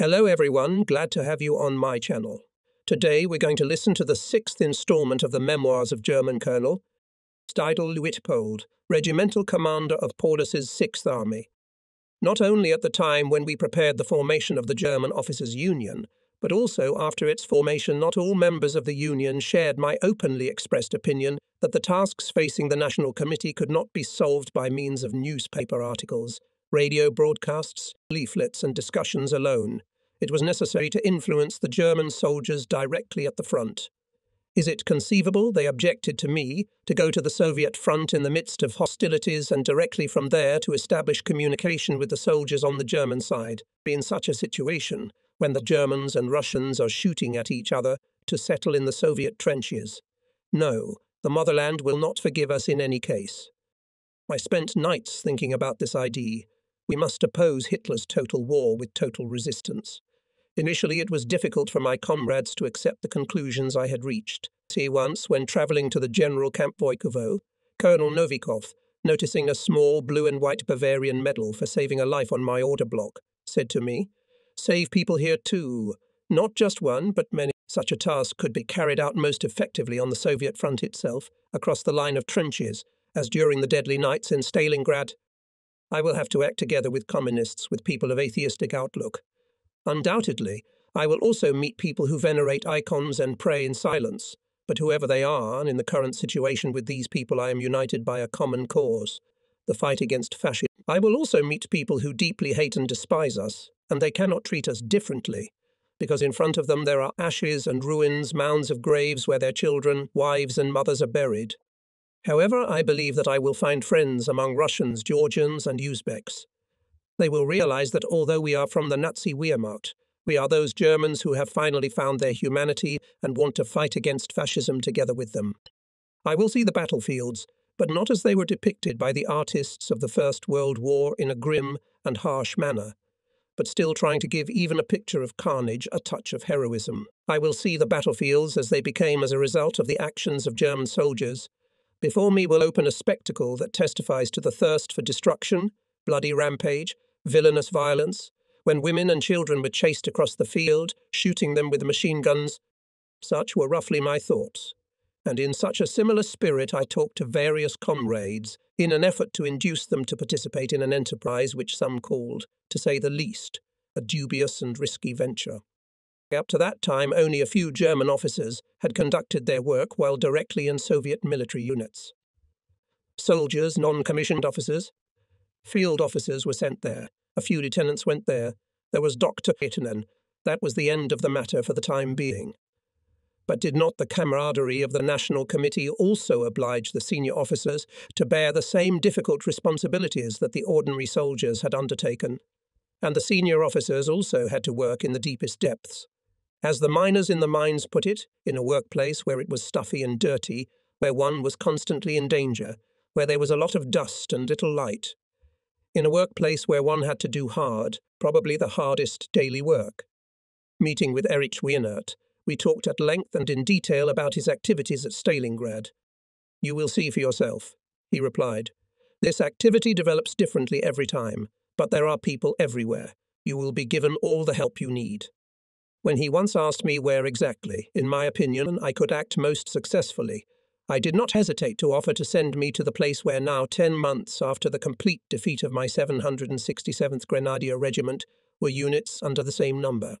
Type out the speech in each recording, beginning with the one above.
Hello, everyone. Glad to have you on my channel. Today, we're going to listen to the sixth installment of the memoirs of German Colonel Steidle Luitpold, regimental commander of Paulus's Sixth Army. Not only at the time when we prepared the formation of the German Officers' Union, but also after its formation, not all members of the Union shared my openly expressed opinion that the tasks facing the National Committee could not be solved by means of newspaper articles, radio broadcasts, leaflets, and discussions alone it was necessary to influence the German soldiers directly at the front. Is it conceivable, they objected to me, to go to the Soviet front in the midst of hostilities and directly from there to establish communication with the soldiers on the German side, be in such a situation, when the Germans and Russians are shooting at each other, to settle in the Soviet trenches? No, the motherland will not forgive us in any case. I spent nights thinking about this idea. We must oppose Hitler's total war with total resistance. Initially, it was difficult for my comrades to accept the conclusions I had reached. See, once, when travelling to the General Camp Voikovo, Colonel Novikov, noticing a small blue and white Bavarian medal for saving a life on my order block, said to me, Save people here too. Not just one, but many. Such a task could be carried out most effectively on the Soviet front itself, across the line of trenches, as during the deadly nights in Stalingrad. I will have to act together with communists, with people of atheistic outlook, Undoubtedly, I will also meet people who venerate icons and pray in silence, but whoever they are, and in the current situation with these people, I am united by a common cause the fight against fascism. I will also meet people who deeply hate and despise us, and they cannot treat us differently, because in front of them there are ashes and ruins, mounds of graves where their children, wives, and mothers are buried. However, I believe that I will find friends among Russians, Georgians, and Uzbeks, they will realize that although we are from the Nazi Wehrmacht, we are those Germans who have finally found their humanity and want to fight against fascism together with them. I will see the battlefields, but not as they were depicted by the artists of the First World War in a grim and harsh manner, but still trying to give even a picture of carnage a touch of heroism. I will see the battlefields as they became as a result of the actions of German soldiers. Before me will open a spectacle that testifies to the thirst for destruction, bloody rampage, villainous violence, when women and children were chased across the field, shooting them with machine guns. Such were roughly my thoughts, and in such a similar spirit I talked to various comrades in an effort to induce them to participate in an enterprise which some called, to say the least, a dubious and risky venture. Up to that time, only a few German officers had conducted their work while directly in Soviet military units. Soldiers, non commissioned officers, Field officers were sent there. A few lieutenants went there. There was Dr. Peternen. That was the end of the matter for the time being. But did not the camaraderie of the National Committee also oblige the senior officers to bear the same difficult responsibilities that the ordinary soldiers had undertaken? And the senior officers also had to work in the deepest depths. As the miners in the mines put it, in a workplace where it was stuffy and dirty, where one was constantly in danger, where there was a lot of dust and little light, in a workplace where one had to do hard, probably the hardest daily work. Meeting with Erich Weinert, we talked at length and in detail about his activities at Stalingrad. You will see for yourself, he replied. This activity develops differently every time, but there are people everywhere. You will be given all the help you need. When he once asked me where exactly, in my opinion, I could act most successfully, I did not hesitate to offer to send me to the place where now, ten months after the complete defeat of my 767th Grenadier Regiment, were units under the same number.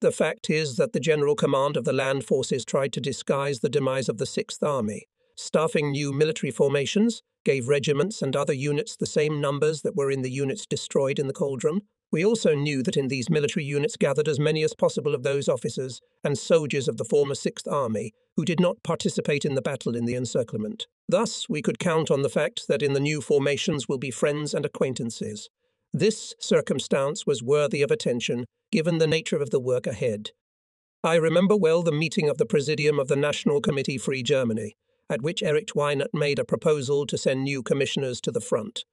The fact is that the General Command of the Land Forces tried to disguise the demise of the Sixth Army, staffing new military formations, gave regiments and other units the same numbers that were in the units destroyed in the cauldron, we also knew that in these military units gathered as many as possible of those officers and soldiers of the former Sixth Army who did not participate in the battle in the encirclement. Thus, we could count on the fact that in the new formations will be friends and acquaintances. This circumstance was worthy of attention, given the nature of the work ahead. I remember well the meeting of the Presidium of the National Committee Free Germany, at which Erich Weinert made a proposal to send new commissioners to the front.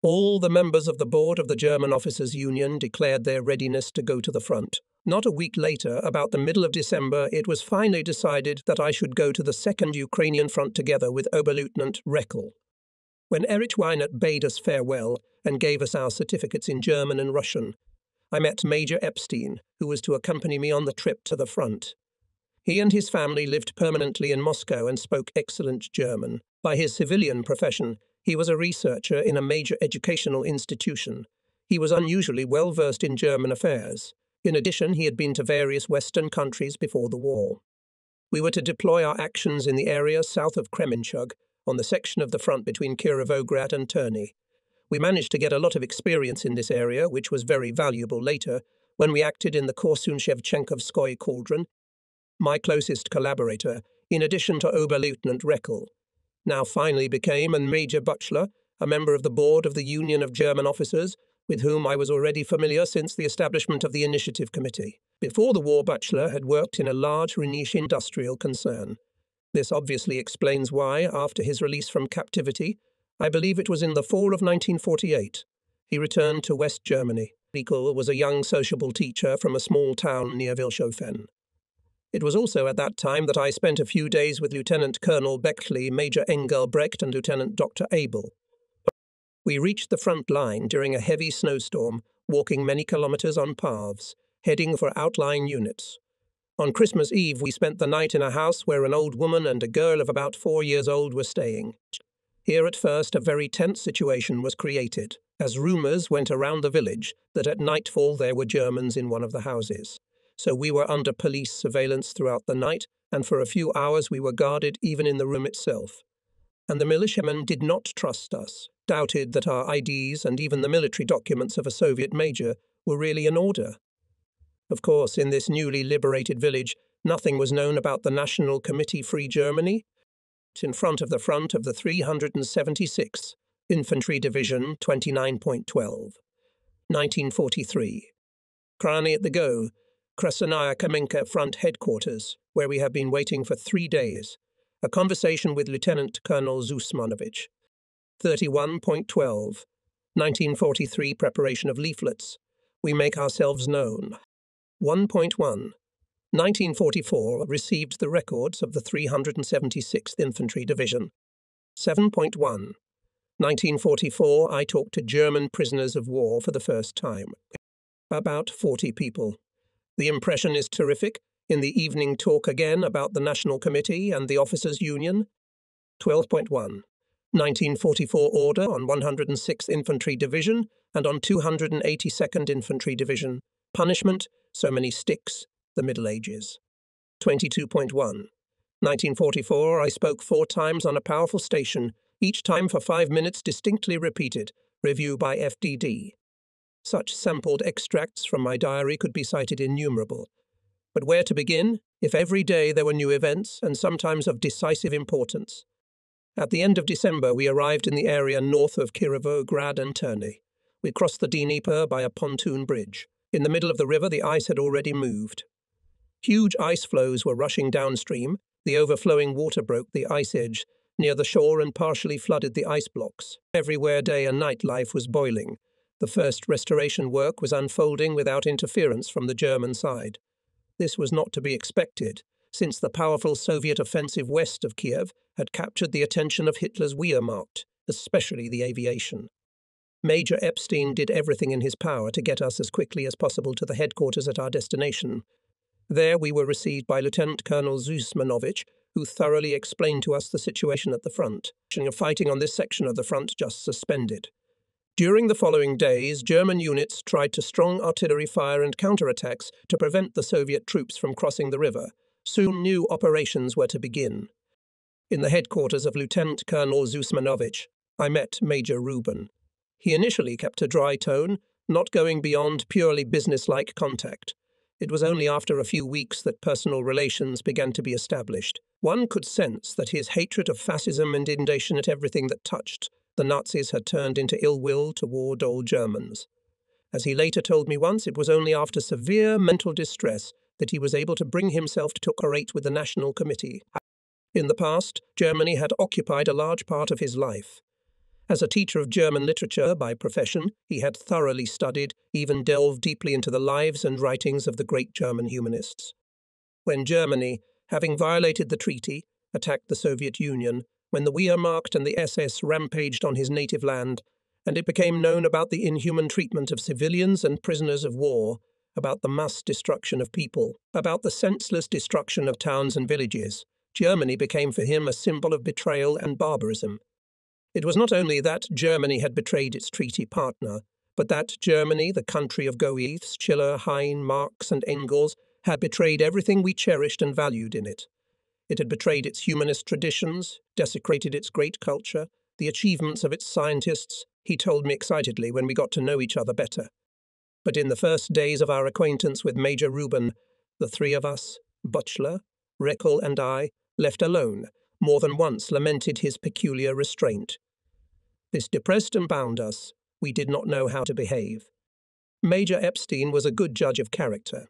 All the members of the board of the German Officers' Union declared their readiness to go to the front. Not a week later, about the middle of December, it was finally decided that I should go to the Second Ukrainian Front together with Oberleutnant Reckel. When Erich Weinert bade us farewell and gave us our certificates in German and Russian, I met Major Epstein, who was to accompany me on the trip to the front. He and his family lived permanently in Moscow and spoke excellent German. By his civilian profession, he was a researcher in a major educational institution. He was unusually well versed in German affairs. In addition, he had been to various Western countries before the war. We were to deploy our actions in the area south of Kremenchug, on the section of the front between Kirovograd and Terny. We managed to get a lot of experience in this area, which was very valuable later, when we acted in the Korsun-Shevchenkovskoy cauldron. My closest collaborator, in addition to Oberleutnant Reckel, now finally became a Major Butchler, a member of the board of the Union of German Officers, with whom I was already familiar since the establishment of the Initiative Committee. Before the war, Butchler had worked in a large Rhenish industrial concern. This obviously explains why, after his release from captivity, I believe it was in the fall of 1948, he returned to West Germany. Riekel was a young sociable teacher from a small town near Vilshofen. It was also at that time that I spent a few days with Lieutenant Colonel Beckley, Major Engelbrecht, and Lieutenant Dr. Abel. We reached the front line during a heavy snowstorm, walking many kilometres on paths, heading for outlying units. On Christmas Eve, we spent the night in a house where an old woman and a girl of about four years old were staying. Here at first, a very tense situation was created, as rumours went around the village that at nightfall there were Germans in one of the houses so we were under police surveillance throughout the night, and for a few hours we were guarded even in the room itself. And the militiamen did not trust us, doubted that our IDs and even the military documents of a Soviet major were really in order. Of course, in this newly liberated village, nothing was known about the National Committee Free Germany. In front of the front of the 376th Infantry Division 29.12. 1943. Krani at the go, Krasnaya Kamenka Front Headquarters, where we have been waiting for three days. A conversation with Lieutenant Colonel Zusmanovich. 31.12. 1943 Preparation of leaflets. We make ourselves known. 1.1. 1944 received the records of the 376th Infantry Division. 7.1. 1944 I talked to German prisoners of war for the first time. About 40 people. The impression is terrific. In the evening talk again about the National Committee and the Officers' Union. 12.1. 1944 Order on 106th Infantry Division and on 282nd Infantry Division. Punishment, so many sticks, the Middle Ages. 22.1. 1944 I spoke four times on a powerful station, each time for five minutes distinctly repeated. Review by FDD. Such sampled extracts from my diary could be cited innumerable. But where to begin, if every day there were new events, and sometimes of decisive importance? At the end of December, we arrived in the area north of Kirovograd and Terny. We crossed the Dnieper by a pontoon bridge. In the middle of the river, the ice had already moved. Huge ice floes were rushing downstream. The overflowing water broke the ice edge near the shore and partially flooded the ice blocks. Everywhere day and night life was boiling, the first restoration work was unfolding without interference from the German side. This was not to be expected, since the powerful Soviet offensive west of Kiev had captured the attention of Hitler's Wehrmacht, especially the aviation. Major Epstein did everything in his power to get us as quickly as possible to the headquarters at our destination. There we were received by Lieutenant Colonel Zusmanovich, who thoroughly explained to us the situation at the front. Fighting on this section of the front just suspended. During the following days, German units tried to strong artillery fire and counterattacks to prevent the Soviet troops from crossing the river. Soon new operations were to begin. In the headquarters of Lieutenant Colonel Zusmanovich, I met Major Rubin. He initially kept a dry tone, not going beyond purely business-like contact. It was only after a few weeks that personal relations began to be established. One could sense that his hatred of fascism and indignation at everything that touched the Nazis had turned into ill will toward all Germans. As he later told me once, it was only after severe mental distress that he was able to bring himself to cooperate with the National Committee. In the past, Germany had occupied a large part of his life. As a teacher of German literature by profession, he had thoroughly studied, even delved deeply into the lives and writings of the great German humanists. When Germany, having violated the treaty, attacked the Soviet Union, when the Wehrmacht and the SS rampaged on his native land, and it became known about the inhuman treatment of civilians and prisoners of war, about the mass destruction of people, about the senseless destruction of towns and villages. Germany became for him a symbol of betrayal and barbarism. It was not only that Germany had betrayed its treaty partner, but that Germany, the country of Goethe, Schiller, Heine, Marx, and Engels, had betrayed everything we cherished and valued in it. It had betrayed its humanist traditions, desecrated its great culture, the achievements of its scientists, he told me excitedly when we got to know each other better. But in the first days of our acquaintance with Major Reuben, the three of us, Butchler, Reckel, and I, left alone, more than once lamented his peculiar restraint. This depressed and bound us. We did not know how to behave. Major Epstein was a good judge of character.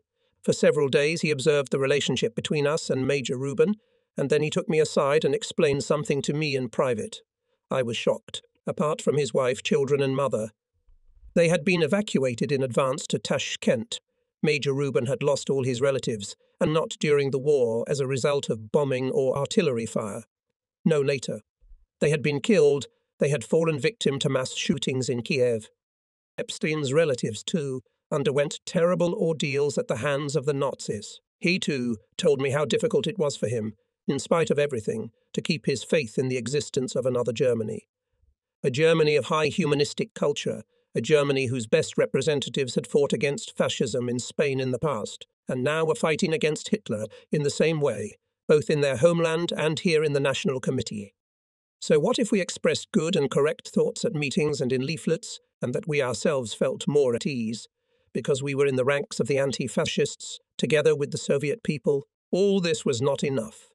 For several days he observed the relationship between us and Major Reuben, and then he took me aside and explained something to me in private. I was shocked, apart from his wife, children, and mother. They had been evacuated in advance to Tashkent. Major Reuben had lost all his relatives, and not during the war as a result of bombing or artillery fire. No later. They had been killed, they had fallen victim to mass shootings in Kiev. Epstein's relatives, too, underwent terrible ordeals at the hands of the Nazis. He, too, told me how difficult it was for him, in spite of everything, to keep his faith in the existence of another Germany. A Germany of high humanistic culture, a Germany whose best representatives had fought against fascism in Spain in the past, and now were fighting against Hitler in the same way, both in their homeland and here in the National Committee. So, what if we expressed good and correct thoughts at meetings and in leaflets, and that we ourselves felt more at ease, because we were in the ranks of the anti fascists, together with the Soviet people? All this was not enough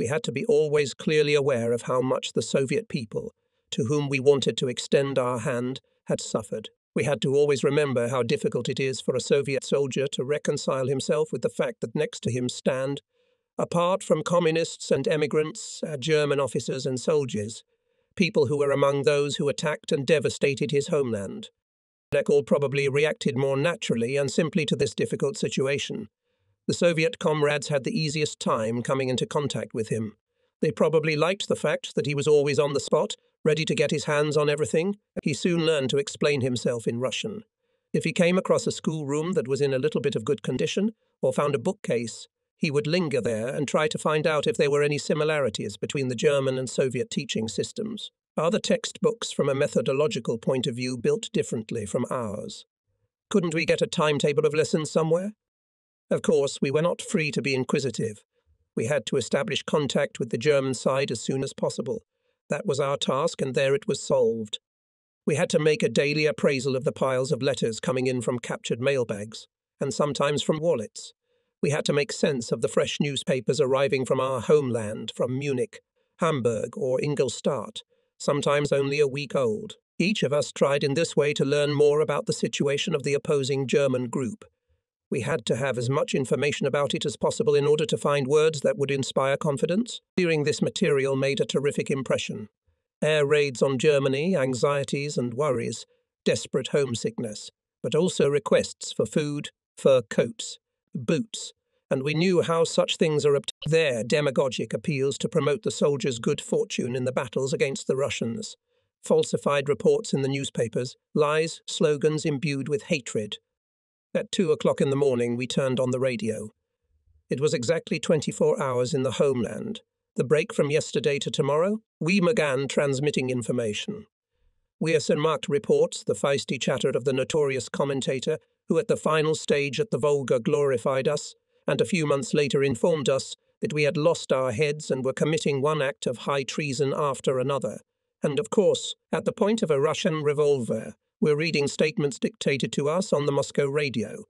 we had to be always clearly aware of how much the Soviet people, to whom we wanted to extend our hand, had suffered. We had to always remember how difficult it is for a Soviet soldier to reconcile himself with the fact that next to him stand, apart from communists and emigrants, uh, German officers and soldiers, people who were among those who attacked and devastated his homeland. Reckel probably reacted more naturally and simply to this difficult situation. The Soviet comrades had the easiest time coming into contact with him. They probably liked the fact that he was always on the spot, ready to get his hands on everything. He soon learned to explain himself in Russian. If he came across a schoolroom that was in a little bit of good condition, or found a bookcase, he would linger there and try to find out if there were any similarities between the German and Soviet teaching systems. Are the textbooks, from a methodological point of view, built differently from ours? Couldn't we get a timetable of lessons somewhere? Of course, we were not free to be inquisitive. We had to establish contact with the German side as soon as possible. That was our task, and there it was solved. We had to make a daily appraisal of the piles of letters coming in from captured mailbags, and sometimes from wallets. We had to make sense of the fresh newspapers arriving from our homeland, from Munich, Hamburg, or Ingolstadt, sometimes only a week old. Each of us tried in this way to learn more about the situation of the opposing German group, we had to have as much information about it as possible in order to find words that would inspire confidence. Hearing this material made a terrific impression. Air raids on Germany, anxieties and worries, desperate homesickness, but also requests for food, fur coats, boots, and we knew how such things are obtained. Their demagogic appeals to promote the soldiers' good fortune in the battles against the Russians, falsified reports in the newspapers, lies, slogans imbued with hatred, at two o'clock in the morning, we turned on the radio. It was exactly 24 hours in the homeland. The break from yesterday to tomorrow, we began transmitting information. Wierson marked reports, the feisty chatter of the notorious commentator, who at the final stage at the Volga glorified us, and a few months later informed us that we had lost our heads and were committing one act of high treason after another. And of course, at the point of a Russian revolver, we're reading statements dictated to us on the Moscow radio.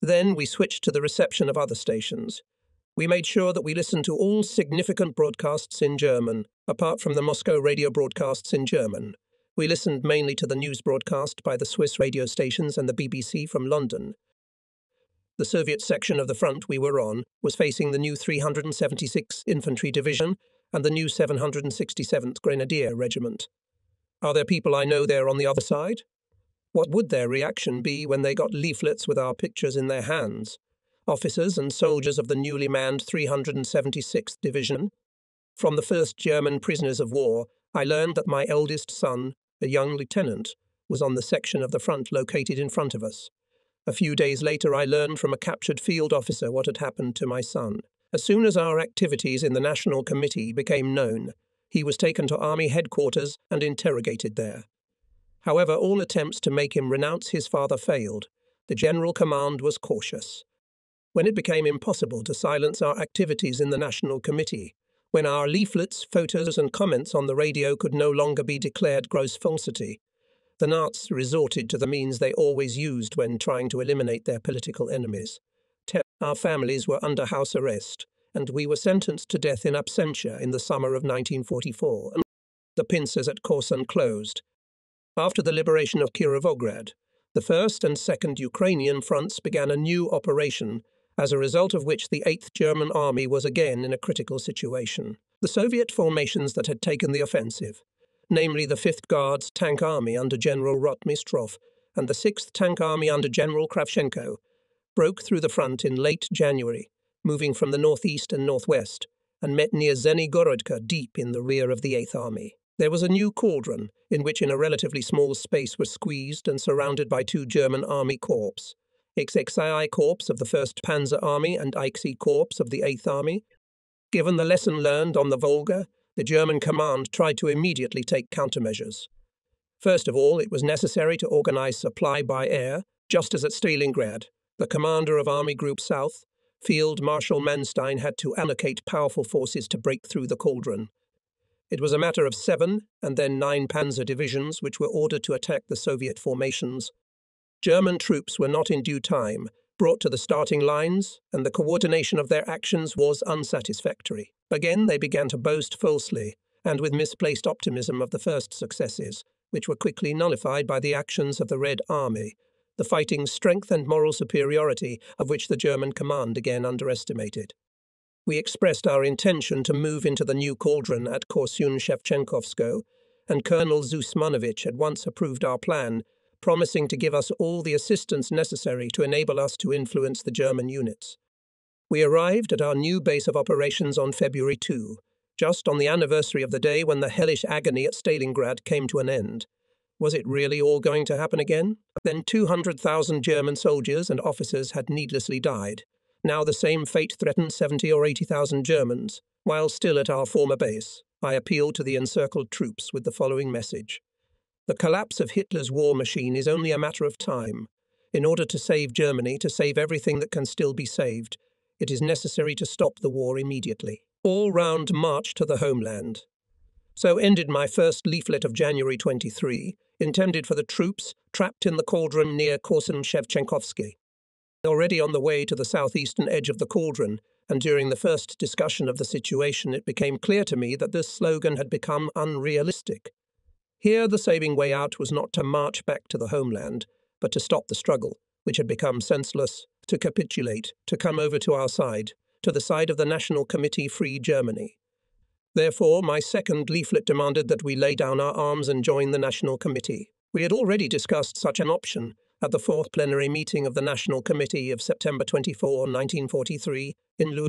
Then we switched to the reception of other stations. We made sure that we listened to all significant broadcasts in German, apart from the Moscow radio broadcasts in German. We listened mainly to the news broadcast by the Swiss radio stations and the BBC from London. The Soviet section of the front we were on was facing the new 376th Infantry Division and the new 767th Grenadier Regiment. Are there people I know there on the other side? What would their reaction be when they got leaflets with our pictures in their hands? Officers and soldiers of the newly manned 376th Division. From the first German prisoners of war, I learned that my eldest son, a young lieutenant, was on the section of the front located in front of us. A few days later, I learned from a captured field officer what had happened to my son. As soon as our activities in the National Committee became known, he was taken to Army headquarters and interrogated there. However, all attempts to make him renounce his father failed. The General Command was cautious. When it became impossible to silence our activities in the National Committee, when our leaflets, photos, and comments on the radio could no longer be declared gross falsity, the Nazis resorted to the means they always used when trying to eliminate their political enemies. Our families were under house arrest, and we were sentenced to death in absentia in the summer of 1944. The pincers at Korsun closed. After the liberation of Kirovograd, the First and Second Ukrainian fronts began a new operation, as a result of which the Eighth German Army was again in a critical situation. The Soviet formations that had taken the offensive namely the 5th Guards Tank Army under General Rotmistrov and the 6th Tank Army under General Kravchenko, broke through the front in late January, moving from the northeast and northwest, and met near Zvenigorodka deep in the rear of the 8th Army. There was a new cauldron, in which in a relatively small space were squeezed and surrounded by two German Army corps, XXI Corps of the 1st Panzer Army and IXI Corps of the 8th Army. Given the lesson learned on the Volga, the German command tried to immediately take countermeasures. First of all, it was necessary to organize supply by air, just as at Stalingrad. The commander of Army Group South, Field Marshal Manstein, had to allocate powerful forces to break through the cauldron. It was a matter of seven and then nine panzer divisions which were ordered to attack the Soviet formations. German troops were not in due time brought to the starting lines, and the coordination of their actions was unsatisfactory. Again, they began to boast falsely, and with misplaced optimism of the first successes, which were quickly nullified by the actions of the Red Army, the fighting strength and moral superiority of which the German command again underestimated. We expressed our intention to move into the new cauldron at Korsun Shevchenkovsko, and Colonel Zusmanovich at once approved our plan promising to give us all the assistance necessary to enable us to influence the German units. We arrived at our new base of operations on February 2, just on the anniversary of the day when the hellish agony at Stalingrad came to an end. Was it really all going to happen again? Then 200,000 German soldiers and officers had needlessly died. Now the same fate threatened 70 or 80,000 Germans. While still at our former base, I appealed to the encircled troops with the following message the collapse of Hitler's war machine is only a matter of time. In order to save Germany, to save everything that can still be saved, it is necessary to stop the war immediately. All round march to the homeland. So ended my first leaflet of January 23, intended for the troops trapped in the cauldron near Korsun Shevchenkovsky. Already on the way to the southeastern edge of the cauldron, and during the first discussion of the situation, it became clear to me that this slogan had become unrealistic. Here, the saving way out was not to march back to the homeland, but to stop the struggle, which had become senseless, to capitulate, to come over to our side, to the side of the National Committee Free Germany. Therefore, my second leaflet demanded that we lay down our arms and join the National Committee. We had already discussed such an option at the fourth plenary meeting of the National Committee of September 24, 1943, in Lu.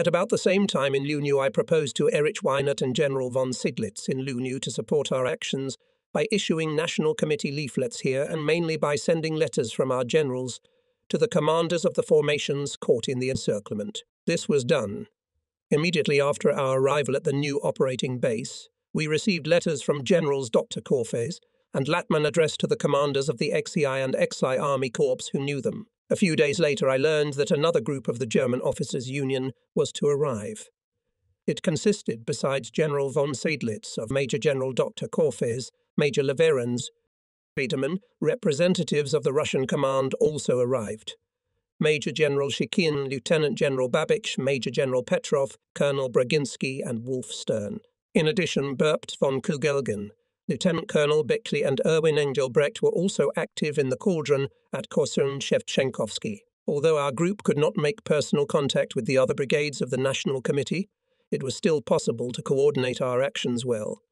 At about the same time in Luniu, I proposed to Erich Weinert and General von Seydlitz in Luniu to support our actions by issuing National Committee leaflets here and mainly by sending letters from our generals to the commanders of the formations caught in the encirclement. This was done. Immediately after our arrival at the new operating base, we received letters from Generals Dr. Korfes and Lattmann addressed to the commanders of the XI and XI Army Corps who knew them. A few days later, I learned that another group of the German Officers' Union was to arrive. It consisted, besides General von Seydlitz, of Major General Dr. Korfes, Major Leverens, Peterman, representatives of the Russian command also arrived. Major General Shikin, Lieutenant General Babich, Major General Petrov, Colonel Braginsky, and Wolf Stern. In addition, Bernt von Kugelgen, Lieutenant Colonel Bickley and Erwin Engelbrecht were also active in the cauldron at Korsun Shevchenkovsky. Although our group could not make personal contact with the other brigades of the National Committee, it was still possible to coordinate our actions well.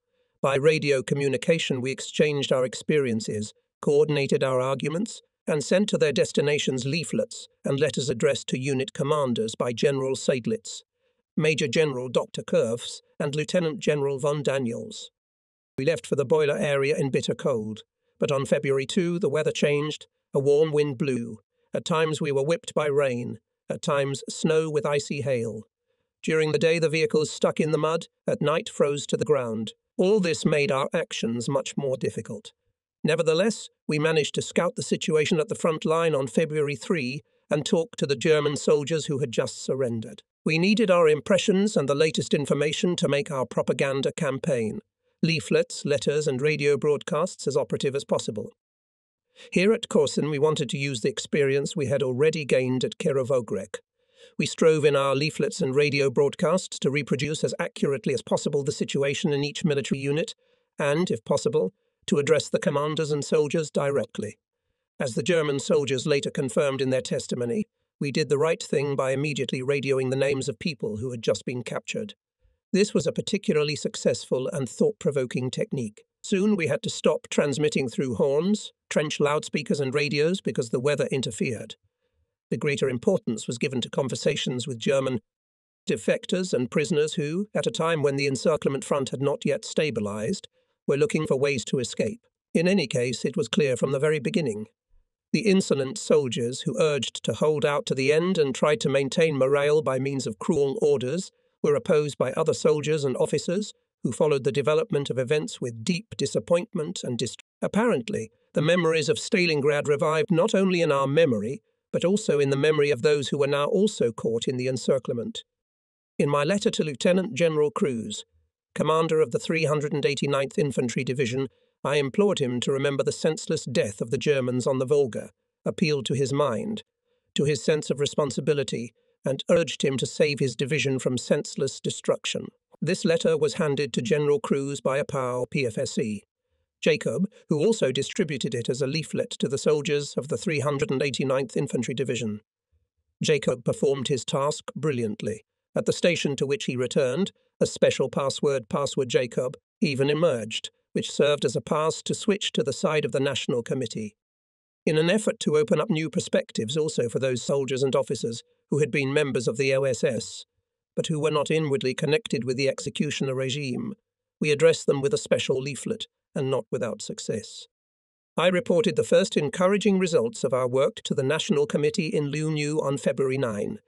By radio communication, we exchanged our experiences, coordinated our arguments, and sent to their destinations leaflets and letters addressed to unit commanders by General Seydlitz, Major General Dr. Korfes, and Lieutenant General von Daniels. We left for the boiler area in bitter cold, But on February 2, the weather changed, a warm wind blew. At times we were whipped by rain, at times snow with icy hail. During the day, the vehicles stuck in the mud, at night, froze to the ground. All this made our actions much more difficult. Nevertheless, we managed to scout the situation at the front line on February 3 and talk to the German soldiers who had just surrendered. We needed our impressions and the latest information to make our propaganda campaign leaflets, letters, and radio broadcasts as operative as possible. Here at Korsun, we wanted to use the experience we had already gained at Kirovograd. We strove in our leaflets and radio broadcasts to reproduce as accurately as possible the situation in each military unit, and, if possible, to address the commanders and soldiers directly. As the German soldiers later confirmed in their testimony, we did the right thing by immediately radioing the names of people who had just been captured. This was a particularly successful and thought provoking technique. Soon we had to stop transmitting through horns, trench loudspeakers, and radios because the weather interfered. The greater importance was given to conversations with German defectors and prisoners who, at a time when the encirclement front had not yet stabilized, were looking for ways to escape. In any case, it was clear from the very beginning. The insolent soldiers who urged to hold out to the end and tried to maintain morale by means of cruel orders were opposed by other soldiers and officers who followed the development of events with deep disappointment and distress. Apparently, the memories of Stalingrad revived not only in our memory, but also in the memory of those who were now also caught in the encirclement. In my letter to Lieutenant General Cruz, commander of the 389th Infantry Division, I implored him to remember the senseless death of the Germans on the Volga, appealed to his mind, to his sense of responsibility, and urged him to save his division from senseless destruction. This letter was handed to General Cruz by a POW PFSE. Jacob, who also distributed it as a leaflet to the soldiers of the 389th Infantry Division. Jacob performed his task brilliantly. At the station to which he returned, a special password, Password Jacob, even emerged, which served as a pass to switch to the side of the National Committee. In an effort to open up new perspectives also for those soldiers and officers who had been members of the OSS, but who were not inwardly connected with the executioner regime, we addressed them with a special leaflet, and not without success. I reported the first encouraging results of our work to the National Committee in Lunew on February 9,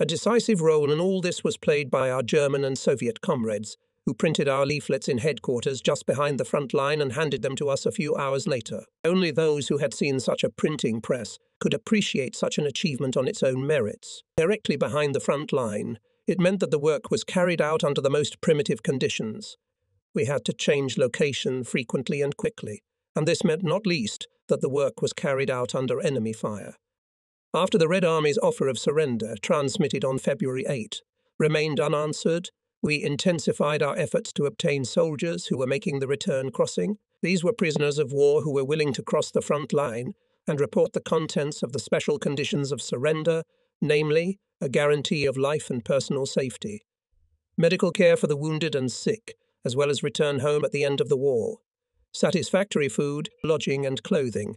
a decisive role in all this was played by our German and Soviet comrades, who printed our leaflets in headquarters just behind the front line and handed them to us a few hours later. Only those who had seen such a printing press could appreciate such an achievement on its own merits. Directly behind the front line, it meant that the work was carried out under the most primitive conditions. We had to change location frequently and quickly, and this meant not least that the work was carried out under enemy fire after the Red Army's offer of surrender, transmitted on February 8, remained unanswered, we intensified our efforts to obtain soldiers who were making the return crossing. These were prisoners of war who were willing to cross the front line and report the contents of the special conditions of surrender, namely, a guarantee of life and personal safety, medical care for the wounded and sick, as well as return home at the end of the war, satisfactory food, lodging, and clothing,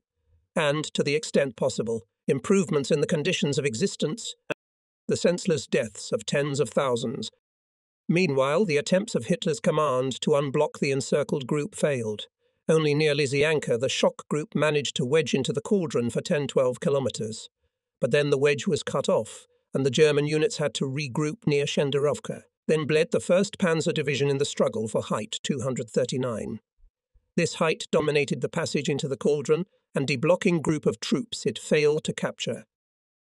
and, to the extent possible, improvements in the conditions of existence, the senseless deaths of tens of thousands. Meanwhile, the attempts of Hitler's command to unblock the encircled group failed. Only near Lysyanka, the shock group managed to wedge into the cauldron for 10 12 kilometres. But then the wedge was cut off, and the German units had to regroup near Shenderovka. Then bled the 1st Panzer Division in the struggle for height 239. This height dominated the passage into the cauldron and deblocking group of troops it failed to capture.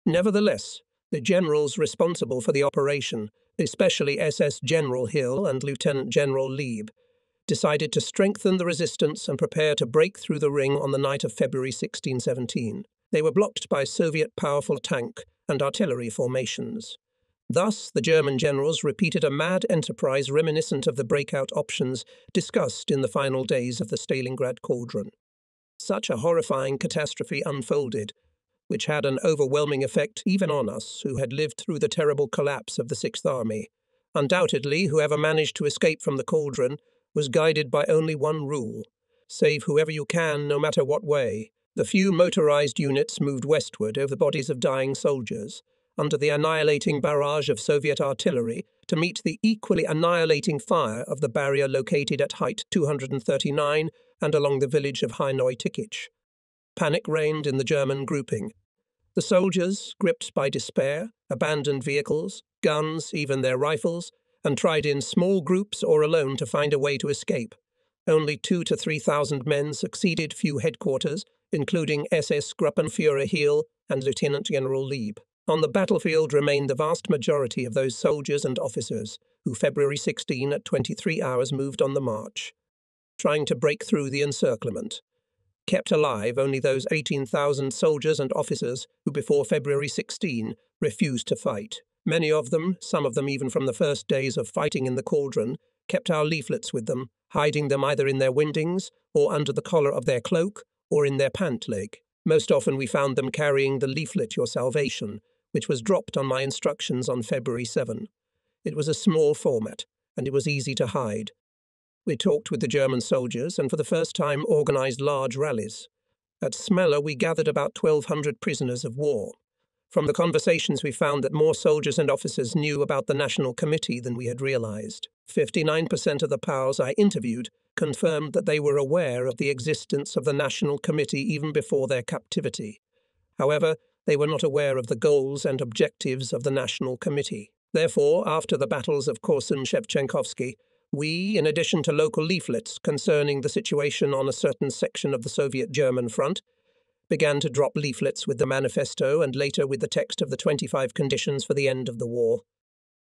Nevertheless, the generals responsible for the operation, especially SS General Hill and Lieutenant General Lieb, decided to strengthen the resistance and prepare to break through the ring on the night of February 1617. They were blocked by Soviet powerful tank and artillery formations. Thus, the German generals repeated a mad enterprise reminiscent of the breakout options discussed in the final days of the Stalingrad Cauldron. Such a horrifying catastrophe unfolded, which had an overwhelming effect even on us who had lived through the terrible collapse of the Sixth Army. Undoubtedly, whoever managed to escape from the cauldron was guided by only one rule save whoever you can, no matter what way. The few motorized units moved westward over the bodies of dying soldiers under the annihilating barrage of Soviet artillery to meet the equally annihilating fire of the barrier located at height 239 and along the village of Hainoi Tikich. Panic reigned in the German grouping. The soldiers, gripped by despair, abandoned vehicles, guns, even their rifles, and tried in small groups or alone to find a way to escape. Only two to three thousand men succeeded few headquarters, including SS Gruppenführer Hehl and Lieutenant General Lieb. On the battlefield remained the vast majority of those soldiers and officers who February 16 at 23 hours moved on the march, trying to break through the encirclement. Kept alive only those 18,000 soldiers and officers who before February 16 refused to fight. Many of them, some of them even from the first days of fighting in the cauldron, kept our leaflets with them, hiding them either in their windings or under the collar of their cloak or in their pant leg. Most often we found them carrying the leaflet Your Salvation, which was dropped on my instructions on February 7. It was a small format, and it was easy to hide. We talked with the German soldiers and for the first time organised large rallies. At Smeller we gathered about 1,200 prisoners of war. From the conversations we found that more soldiers and officers knew about the National Committee than we had realised. 59% of the POWs I interviewed confirmed that they were aware of the existence of the National Committee even before their captivity. However, they were not aware of the goals and objectives of the National Committee. Therefore, after the battles of Korsun Shevchenkovsky, we, in addition to local leaflets concerning the situation on a certain section of the Soviet German front, began to drop leaflets with the manifesto and later with the text of the 25 conditions for the end of the war.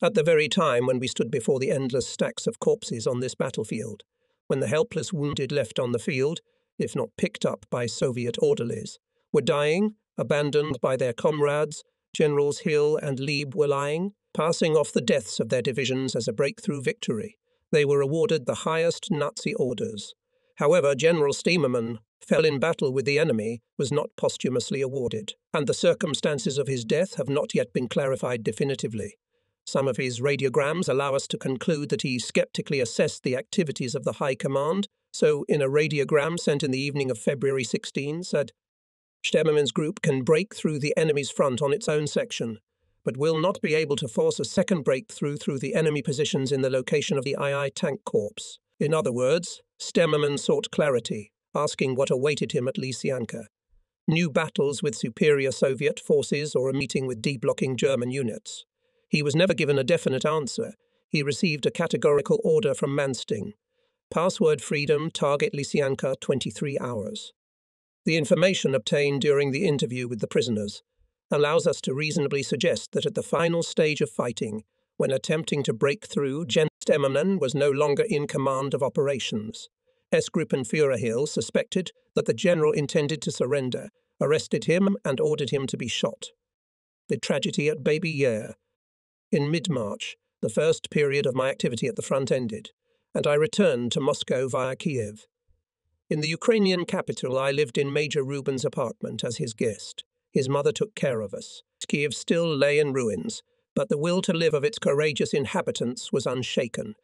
At the very time when we stood before the endless stacks of corpses on this battlefield, when the helpless wounded left on the field, if not picked up by Soviet orderlies, were dying, abandoned by their comrades, Generals Hill and Lieb were lying, passing off the deaths of their divisions as a breakthrough victory. They were awarded the highest Nazi orders. However, General Stemmermann fell in battle with the enemy was not posthumously awarded, and the circumstances of his death have not yet been clarified definitively. Some of his radiograms allow us to conclude that he skeptically assessed the activities of the High Command, so in a radiogram sent in the evening of February 16 said, Stemmermann's group can break through the enemy's front on its own section but will not be able to force a second breakthrough through the enemy positions in the location of the II Tank Corps. In other words, Stemmermann sought clarity, asking what awaited him at Lysianka. New battles with superior Soviet forces or a meeting with deblocking German units. He was never given a definite answer. He received a categorical order from Manstein. Password freedom, target Lysianka, 23 hours. The information obtained during the interview with the prisoners allows us to reasonably suggest that at the final stage of fighting, when attempting to break through, Jens Stemmermann was no longer in command of operations. S. Gruppenführer Hehl suspected that the general intended to surrender, arrested him, and ordered him to be shot. The tragedy at Babi Yar. In mid March, the first period of my activity at the front ended, and I returned to Moscow via Kiev. In the Ukrainian capital, I lived in Major Rubin's apartment as his guest. His mother took care of us. Kiev still lay in ruins, but the will to live of its courageous inhabitants was unshaken.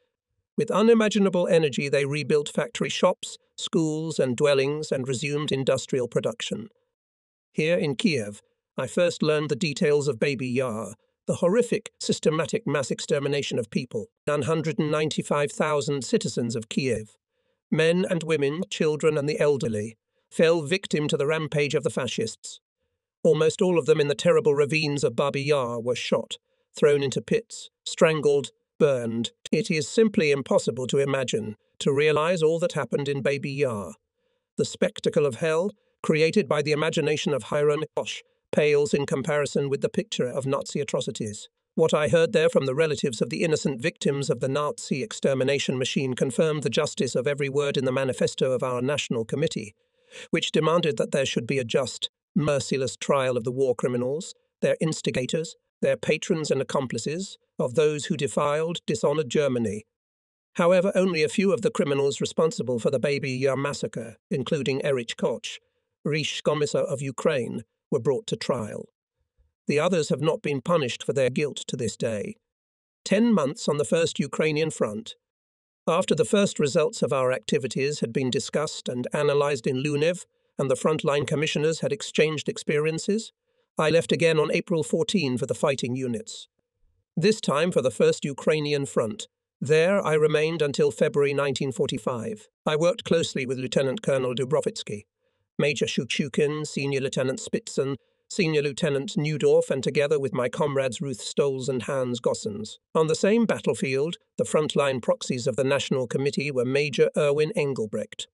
With unimaginable energy, they rebuilt factory shops, schools, and dwellings and resumed industrial production. Here in Kiev, I first learned the details of Babi Yar, the horrific, systematic mass extermination of people, 195,000 citizens of Kiev, men and women, children, and the elderly, fell victim to the rampage of the fascists. Almost all of them in the terrible ravines of Babi Yar were shot, thrown into pits, strangled, burned. It is simply impossible to imagine, to realize all that happened in Babi Yar. The spectacle of hell, created by the imagination of Hiram Bosch, pales in comparison with the picture of Nazi atrocities. What I heard there from the relatives of the innocent victims of the Nazi extermination machine confirmed the justice of every word in the manifesto of our National Committee, which demanded that there should be a just, merciless trial of the war criminals, their instigators, their patrons and accomplices, of those who defiled, dishonoured Germany. However, only a few of the criminals responsible for the Babi Yar massacre, including Erich Koch, Reichskommissar of Ukraine, were brought to trial. The others have not been punished for their guilt to this day. Ten months on the First Ukrainian Front. After the first results of our activities had been discussed and analysed in Lunev, and the frontline commissioners had exchanged experiences, I left again on April 14 for the fighting units. This time for the 1st Ukrainian Front, There I remained until February 1945. I worked closely with Lieutenant Colonel Dubrovitsky, Major Shuchukin, Senior Lieutenant Spitzen, Senior Lieutenant Neudorf, and together with my comrades Ruth Stolz and Hans Gossens. On the same battlefield, the frontline proxies of the National Committee were Major Erwin Engelbrecht,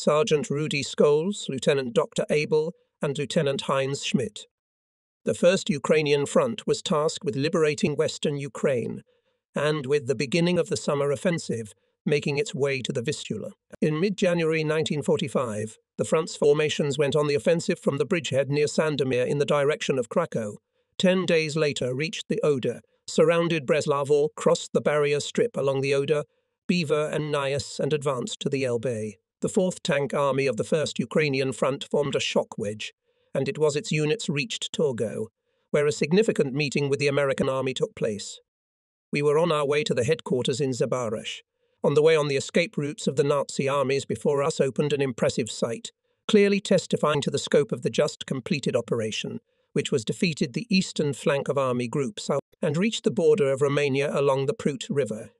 Sergeant Rudi Scholes, Lieutenant Dr. Abel, and Lieutenant Heinz Schmidt. The First Ukrainian Front was tasked with liberating western Ukraine and with the beginning of the summer offensive, making its way to the Vistula. In mid January 1945, the front's formations went on the offensive from the bridgehead near Sandomir in the direction of Krakow. Ten days later, reached the Oder, surrounded Breslau, crossed the barrier strip along the Oder, Bever, and Nyas, and advanced to the Elbe. The 4th Tank Army of the 1st Ukrainian Front formed a shock wedge, and it was its units reached Torgau, where a significant meeting with the American Army took place. We were on our way to the headquarters in Zbaraj. On the way on the escape routes of the Nazi armies before us opened an impressive sight, clearly testifying to the scope of the just completed operation, which was defeated the eastern flank of army groups and reached the border of Romania along the Prut River.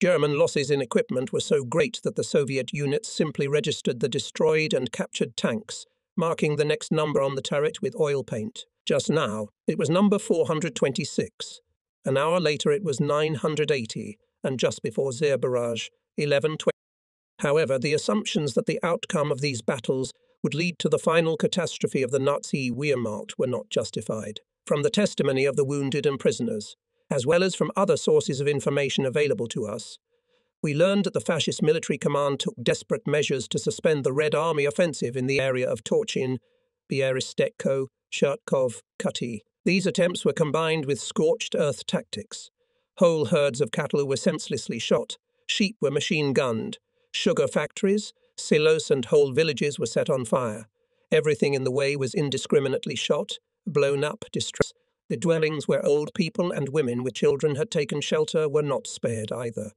German losses in equipment were so great that the Soviet units simply registered the destroyed and captured tanks, marking the next number on the turret with oil paint. Just now, it was number 426. An hour later, it was 980, and just before Zbaraj, 1120. However, the assumptions that the outcome of these battles would lead to the final catastrophe of the Nazi Wehrmacht were not justified. From the testimony of the wounded and prisoners, as well as from other sources of information available to us. We learned that the fascist military command took desperate measures to suspend the Red Army offensive in the area of Torchin, Bialystetko, Chertkov, Kutty. These attempts were combined with scorched earth tactics. Whole herds of cattle were senselessly shot, sheep were machine gunned, sugar factories, silos, and whole villages were set on fire. Everything in the way was indiscriminately shot, blown up, destroyed. The dwellings where old people and women with children had taken shelter were not spared either.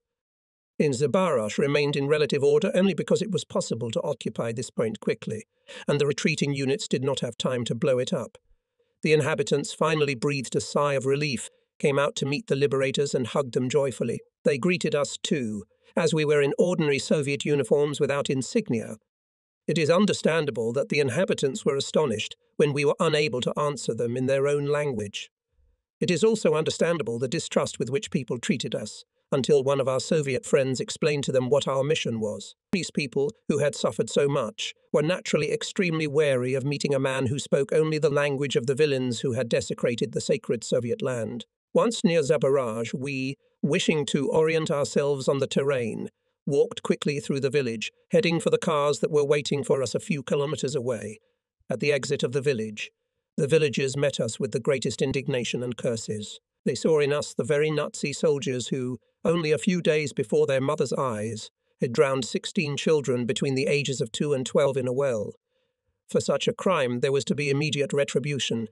In Zbaraj remained in relative order only because it was possible to occupy this point quickly, and the retreating units did not have time to blow it up. The inhabitants finally breathed a sigh of relief, came out to meet the liberators, and hugged them joyfully. They greeted us too, as we were in ordinary Soviet uniforms without insignia. It is understandable that the inhabitants were astonished when we were unable to answer them in their own language. It is also understandable the distrust with which people treated us, until one of our Soviet friends explained to them what our mission was. These people, who had suffered so much, were naturally extremely wary of meeting a man who spoke only the language of the villains who had desecrated the sacred Soviet land. Once near Zbaraj, we, wishing to orient ourselves on the terrain, walked quickly through the village, heading for the cars that were waiting for us a few kilometres away. At the exit of the village, the villagers met us with the greatest indignation and curses. They saw in us the very Nazi soldiers who, only a few days before their mother's eyes, had drowned 16 children between the ages of 2 and 12 in a well. For such a crime, there was to be immediate retribution.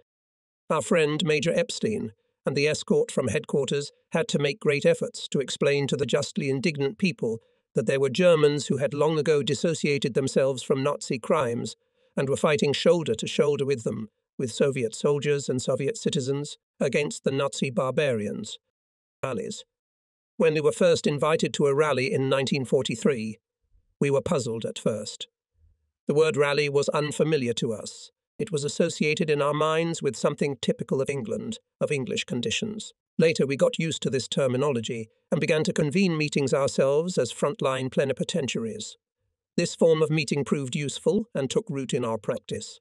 Our friend, Major Epstein, and the escort from headquarters had to make great efforts to explain to the justly indignant people that there were Germans who had long ago dissociated themselves from Nazi crimes and were fighting shoulder to shoulder with them, with Soviet soldiers and Soviet citizens, against the Nazi barbarians. Rallies. When we were first invited to a rally in 1943, we were puzzled at first. The word rally was unfamiliar to us. It was associated in our minds with something typical of England, of English conditions. Later, we got used to this terminology and began to convene meetings ourselves as frontline plenipotentiaries. This form of meeting proved useful and took root in our practice.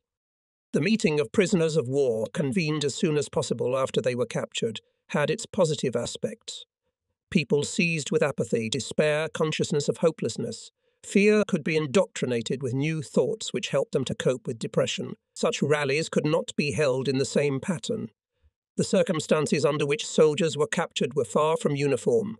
The meeting of prisoners of war, convened as soon as possible after they were captured, had its positive aspects. People seized with apathy, despair, consciousness of hopelessness. Fear could be indoctrinated with new thoughts which helped them to cope with depression. Such rallies could not be held in the same pattern. The circumstances under which soldiers were captured were far from uniform,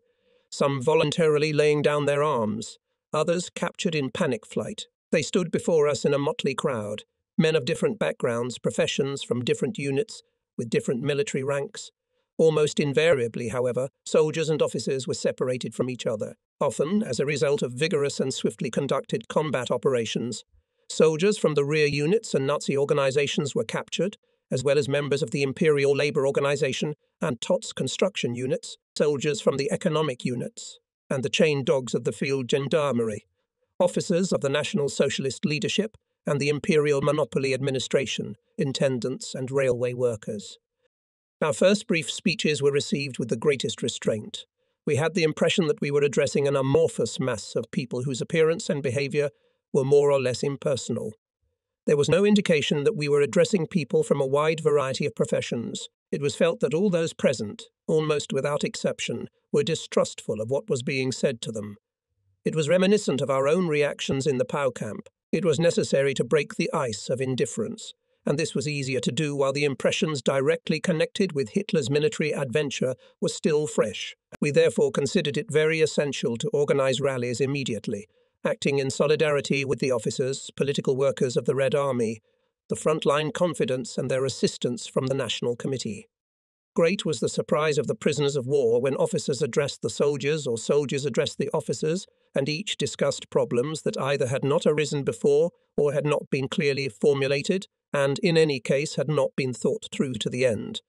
some voluntarily laying down their arms, others captured in panic flight. They stood before us in a motley crowd, men of different backgrounds, professions, from different units, with different military ranks. Almost invariably, however, soldiers and officers were separated from each other, often as a result of vigorous and swiftly conducted combat operations. Soldiers from the rear units and Nazi organizations were captured, as well as members of the Imperial Labour Organization and TOTS construction units, soldiers from the economic units. and the chained dogs of the field gendarmerie, officers of the National Socialist leadership, and the Imperial Monopoly Administration, intendants, and railway workers. Our first brief speeches were received with the greatest restraint. We had the impression that we were addressing an amorphous mass of people whose appearance and behaviour were more or less impersonal. There was no indication that we were addressing people from a wide variety of professions. It was felt that all those present, almost without exception, were distrustful of what was being said to them. It was reminiscent of our own reactions in the POW camp. It was necessary to break the ice of indifference, and this was easier to do while the impressions directly connected with Hitler's military adventure were still fresh. We therefore considered it very essential to organize rallies immediately, acting in solidarity with the officers, political workers of the Red Army, the frontline confidence, and their assistance from the National Committee. Great was the surprise of the prisoners of war when officers addressed the soldiers or soldiers addressed the officers, and each discussed problems that either had not arisen before or had not been clearly formulated, and in any case had not been thought through to the end.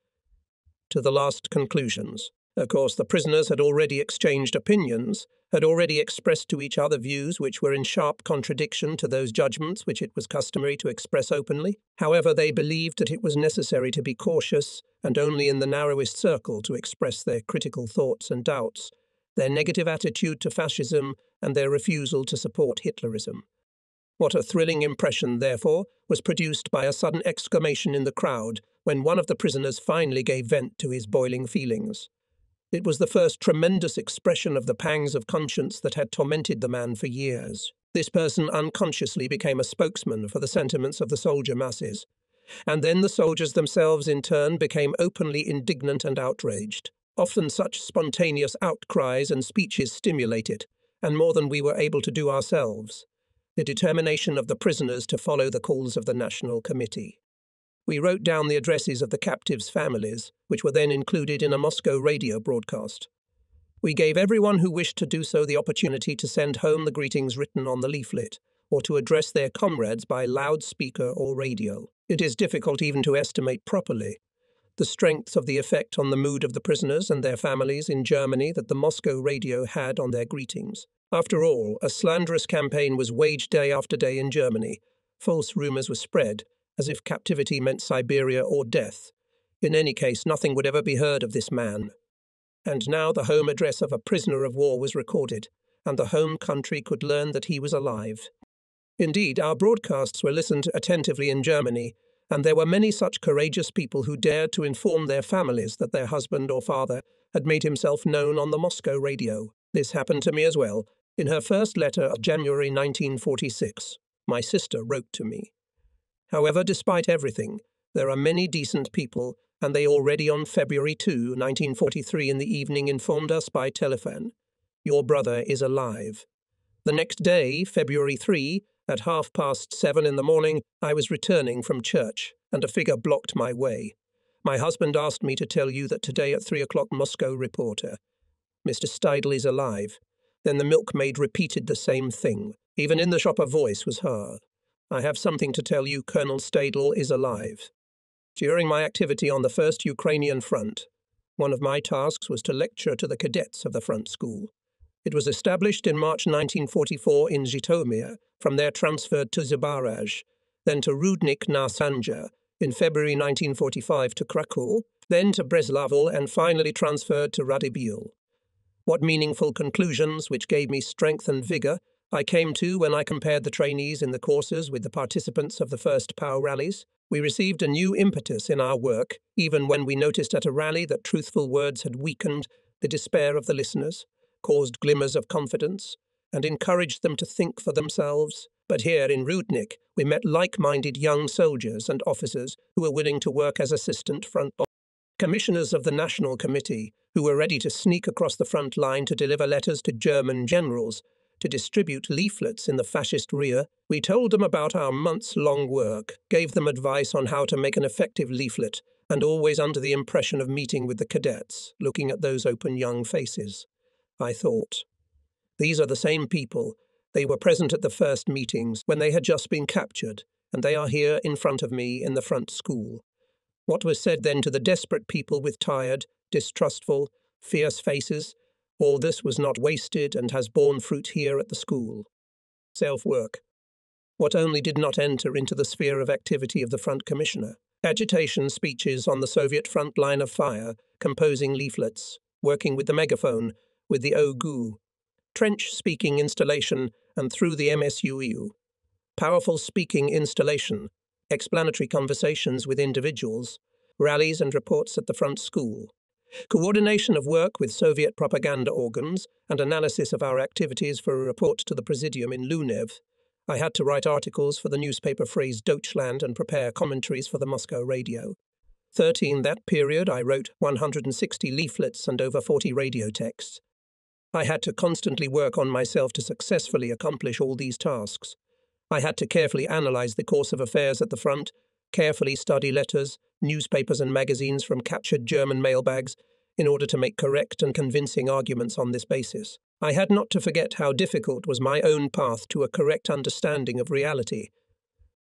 To the last conclusions. Of course, the prisoners had already exchanged opinions, had already expressed to each other views which were in sharp contradiction to those judgments which it was customary to express openly. However, they believed that it was necessary to be cautious and only in the narrowest circle to express their critical thoughts and doubts, their negative attitude to fascism, and their refusal to support Hitlerism. What a thrilling impression, therefore, was produced by a sudden exclamation in the crowd when one of the prisoners finally gave vent to his boiling feelings. It was the first tremendous expression of the pangs of conscience that had tormented the man for years. This person unconsciously became a spokesman for the sentiments of the soldier masses. And then the soldiers themselves, in turn, became openly indignant and outraged. Often such spontaneous outcries and speeches stimulated, and more than we were able to do ourselves the determination of the prisoners to follow the calls of the National Committee. We wrote down the addresses of the captives' families, which were then included in a Moscow radio broadcast. We gave everyone who wished to do so the opportunity to send home the greetings written on the leaflet, or to address their comrades by loudspeaker or radio. It is difficult even to estimate properly the strength of the effect on the mood of the prisoners and their families in Germany that the Moscow radio had on their greetings. After all, a slanderous campaign was waged day after day in Germany. False rumours were spread, as if captivity meant Siberia or death. In any case, nothing would ever be heard of this man. And now the home address of a prisoner of war was recorded, and the home country could learn that he was alive. Indeed, our broadcasts were listened attentively in Germany, and there were many such courageous people who dared to inform their families that their husband or father had made himself known on the Moscow radio. This happened to me as well, in her first letter of January 1946, my sister wrote to me. However, despite everything, there are many decent people, and they already on February 2, 1943, in the evening informed us by telephone Your brother is alive. The next day, February 3, at half past seven in the morning, I was returning from church, and a figure blocked my way. My husband asked me to tell you that today at three o'clock Moscow reporter. Mr. Steidle is alive. Then the milkmaid repeated the same thing. Even in the shop a voice was heard. I have something to tell you, Colonel Steidle is alive. During my activity on the First Ukrainian Front, one of my tasks was to lecture to the cadets of the front school. It was established in March 1944 in Zhytomyr, from there transferred to Zabaraj, then to Rudnik na Sanja, in February 1945 to Krakow, then to Breslavl, and finally transferred to Radybil. What meaningful conclusions, which gave me strength and vigour, I came to when I compared the trainees in the courses with the participants of the first POW rallies. We received a new impetus in our work, even when we noticed at a rally that truthful words had weakened the despair of the listeners, caused glimmers of confidence, and encouraged them to think for themselves. But here in Rudnik, we met like minded young soldiers and officers who were willing to work as assistant front commissioners of the National Committee who were ready to sneak across the front line to deliver letters to German generals, to distribute leaflets in the fascist rear, we told them about our months long work, gave them advice on how to make an effective leaflet, and always under the impression of meeting with the cadets, looking at those open young faces. I thought, these are the same people. They were present at the first meetings when they had just been captured, and they are here in front of me in the front school. What was said then to the desperate people with tired, distrustful, fierce faces All this was not wasted and has borne fruit here at the school. Self work. What only did not enter into the sphere of activity of the Front Commissioner? Agitation speeches on the Soviet front line of fire, composing leaflets, working with the megaphone, with the OGU, trench speaking installation, and through the MSUU. Powerful speaking installation, explanatory conversations with individuals, rallies and reports at the front school, coordination of work with Soviet propaganda organs, and analysis of our activities for a report to the Presidium in Lunev. I had to write articles for the newspaper Freies Deutschland and prepare commentaries for the Moscow radio. 13. That period, I wrote 160 leaflets and over 40 radio texts. I had to constantly work on myself to successfully accomplish all these tasks. I had to carefully analyze the course of affairs at the front, carefully study letters, newspapers, and magazines from captured German mailbags in order to make correct and convincing arguments on this basis. I had not to forget how difficult was my own path to a correct understanding of reality.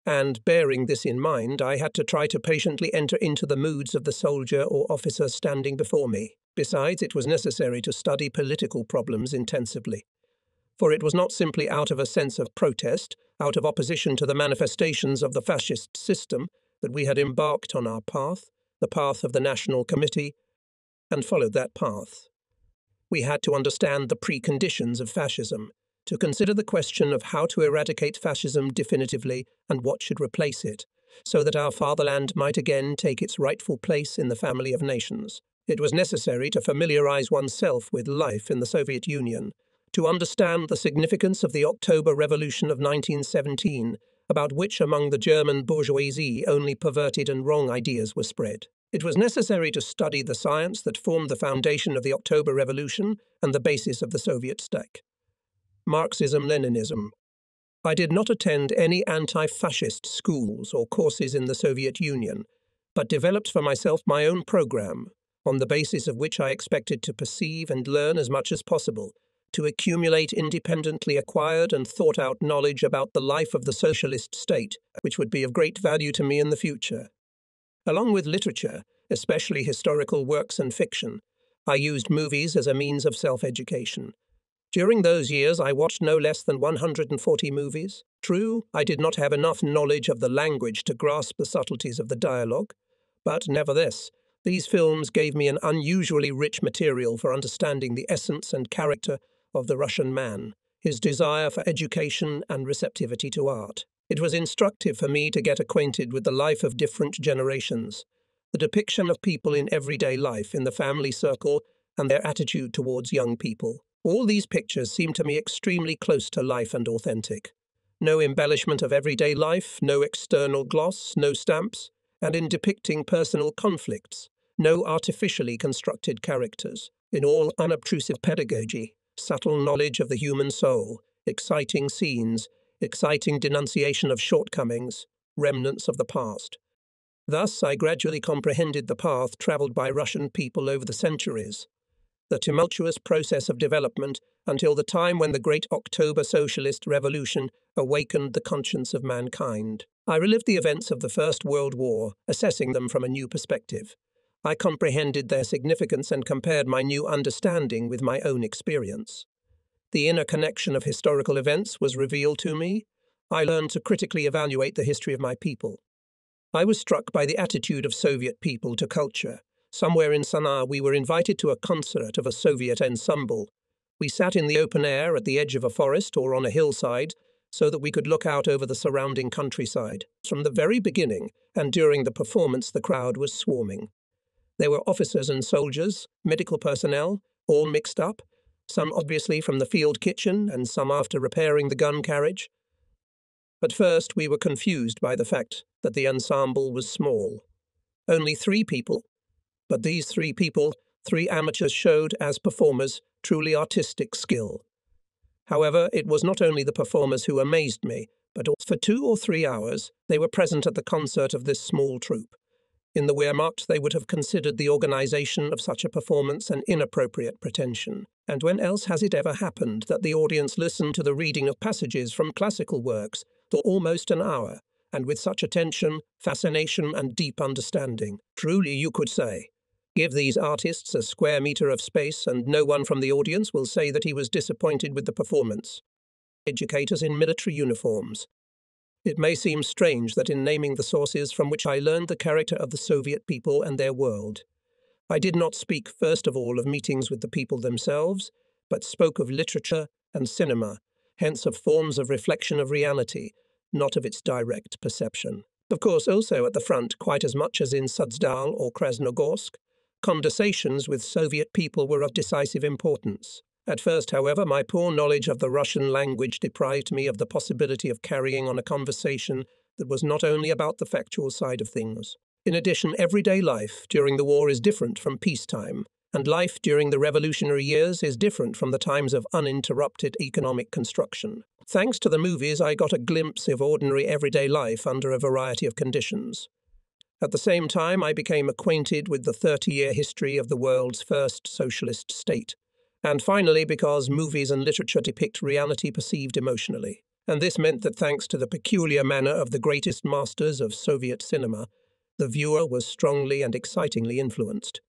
And bearing this in mind, I had to try to patiently enter into the moods of the soldier or officer standing before me. Besides, it was necessary to study political problems intensively. For it was not simply out of a sense of protest, out of opposition to the manifestations of the fascist system, that we had embarked on our path, the path of the National Committee, and followed that path. We had to understand the preconditions of fascism, to consider the question of how to eradicate fascism definitively and what should replace it, so that our fatherland might again take its rightful place in the family of nations. It was necessary to familiarize oneself with life in the Soviet Union, to understand the significance of the October Revolution of 1917 about which among the German bourgeoisie only perverted and wrong ideas were spread. It was necessary to study the science that formed the foundation of the October Revolution and the basis of the Soviet state. Marxism Leninism. I did not attend any anti fascist schools or courses in the Soviet Union, but developed for myself my own program, on the basis of which I expected to perceive and learn as much as possible to accumulate independently acquired and thought out knowledge about the life of the socialist state, which would be of great value to me in the future. Along with literature, especially historical works and fiction, I used movies as a means of self education. During those years, I watched no less than 140 movies. True, I did not have enough knowledge of the language to grasp the subtleties of the dialogue, but nevertheless, these films gave me an unusually rich material for understanding the essence and character of the Russian man, his desire for education and receptivity to art. It was instructive for me to get acquainted with the life of different generations, the depiction of people in everyday life in the family circle, and their attitude towards young people. All these pictures seem to me extremely close to life and authentic. No embellishment of everyday life, no external gloss, no stamps, and in depicting personal conflicts, no artificially constructed characters. In all unobtrusive pedagogy, subtle knowledge of the human soul, exciting scenes, exciting denunciation of shortcomings, remnants of the past. Thus, I gradually comprehended the path travelled by Russian people over the centuries, the tumultuous process of development until the time when the great October Socialist Revolution awakened the conscience of mankind. I relived the events of the First World War, assessing them from a new perspective. I comprehended their significance and compared my new understanding with my own experience. The inner connection of historical events was revealed to me. I learned to critically evaluate the history of my people. I was struck by the attitude of Soviet people to culture. Somewhere in Sana'a, we were invited to a concert of a Soviet ensemble. We sat in the open air at the edge of a forest or on a hillside so that we could look out over the surrounding countryside. From the very beginning and during the performance, the crowd was swarming. There were officers and soldiers, medical personnel, all mixed up, some obviously from the field kitchen and some after repairing the gun carriage. At first, we were confused by the fact that the ensemble was small. Only three people, but these three people, three amateurs, showed as performers truly artistic skill. However, it was not only the performers who amazed me, but for two or three hours they were present at the concert of this small troupe. In the Wehrmacht, they would have considered the organisation of such a performance an inappropriate pretension. And when else has it ever happened that the audience listened to the reading of passages from classical works for almost an hour, and with such attention, fascination, and deep understanding? Truly, you could say, Give these artists a square meter of space, and no one from the audience will say that he was disappointed with the performance. Educators in military uniforms. It may seem strange that in naming the sources from which I learned the character of the Soviet people and their world, I did not speak first of all of meetings with the people themselves, but spoke of literature and cinema, hence of forms of reflection of reality, not of its direct perception. Of course, also at the front, quite as much as in Suzdal or Krasnogorsk, Conversations with Soviet people were of decisive importance. At first, however, my poor knowledge of the Russian language deprived me of the possibility of carrying on a conversation that was not only about the factual side of things. In addition, everyday life during the war is different from peacetime, and life during the revolutionary years is different from the times of uninterrupted economic construction. Thanks to the movies, I got a glimpse of ordinary everyday life under a variety of conditions. At the same time, I became acquainted with the 30 year history of the world's first socialist state. And finally, because movies and literature depict reality perceived emotionally. And this meant that thanks to the peculiar manner of the greatest masters of Soviet cinema, the viewer was strongly and excitingly influenced.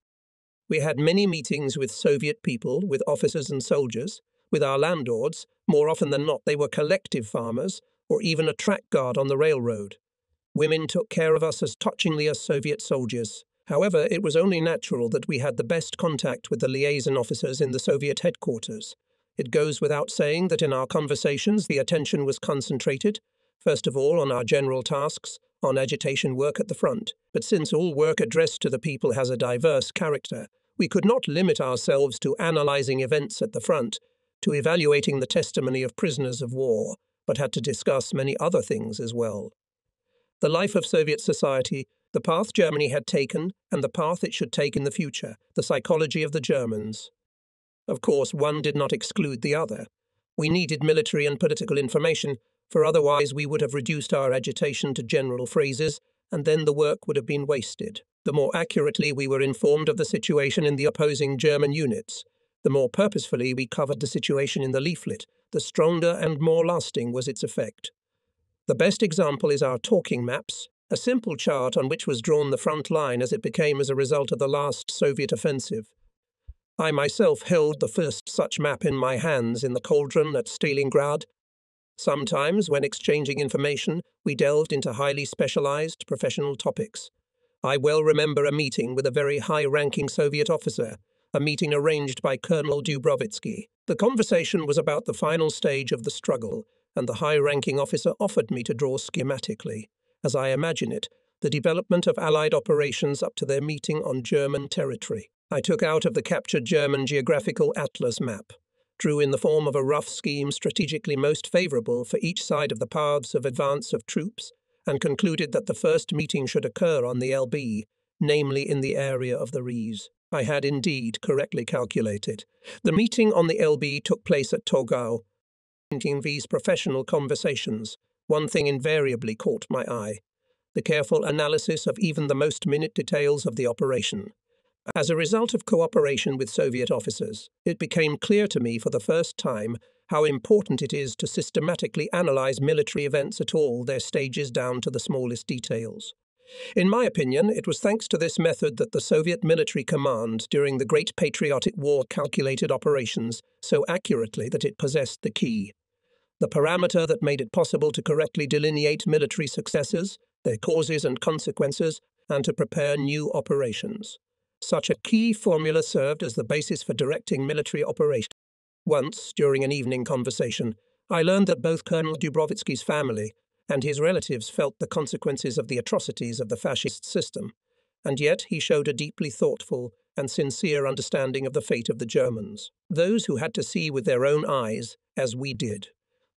We had many meetings with Soviet people, with officers and soldiers, with our landlords. More often than not, they were collective farmers, or even a track guard on the railroad. Women took care of us as touchingly as Soviet soldiers. However, it was only natural that we had the best contact with the liaison officers in the Soviet headquarters. It goes without saying that in our conversations the attention was concentrated, first of all on our general tasks, on agitation work at the front. But since all work addressed to the people has a diverse character, we could not limit ourselves to analysing events at the front, to evaluating the testimony of prisoners of war, but had to discuss many other things as well the life of Soviet society, the path Germany had taken, and the path it should take in the future, the psychology of the Germans. Of course, one did not exclude the other. We needed military and political information, for otherwise we would have reduced our agitation to general phrases, and then the work would have been wasted. The more accurately we were informed of the situation in the opposing German units, the more purposefully we covered the situation in the leaflet, the stronger and more lasting was its effect. The best example is our talking maps, a simple chart on which was drawn the front line as it became as a result of the last Soviet offensive. I myself held the first such map in my hands in the cauldron at Stalingrad. Sometimes, when exchanging information, we delved into highly specialized professional topics. I well remember a meeting with a very high ranking Soviet officer, a meeting arranged by Colonel Dubrovitsky. The conversation was about the final stage of the struggle and the high ranking officer offered me to draw schematically, as I imagine it, the development of Allied operations up to their meeting on German territory. I took out of the captured German geographical atlas map, drew in the form of a rough scheme strategically most favourable for each side of the paths of advance of troops, and concluded that the first meeting should occur on the Elbe, namely in the area of the Rees. I had indeed correctly calculated. The meeting on the Elbe took place at Torgau, in these professional conversations, one thing invariably caught my eye the careful analysis of even the most minute details of the operation. As a result of cooperation with Soviet officers, it became clear to me for the first time how important it is to systematically analyze military events at all their stages down to the smallest details. In my opinion, it was thanks to this method that the Soviet military command during the Great Patriotic War calculated operations so accurately that it possessed the key the parameter that made it possible to correctly delineate military successes, their causes and consequences, and to prepare new operations. Such a key formula served as the basis for directing military operations. Once, during an evening conversation, I learned that both Colonel Dubrovitsky's family and his relatives felt the consequences of the atrocities of the fascist system, and yet he showed a deeply thoughtful and sincere understanding of the fate of the Germans. Those who had to see with their own eyes, as we did,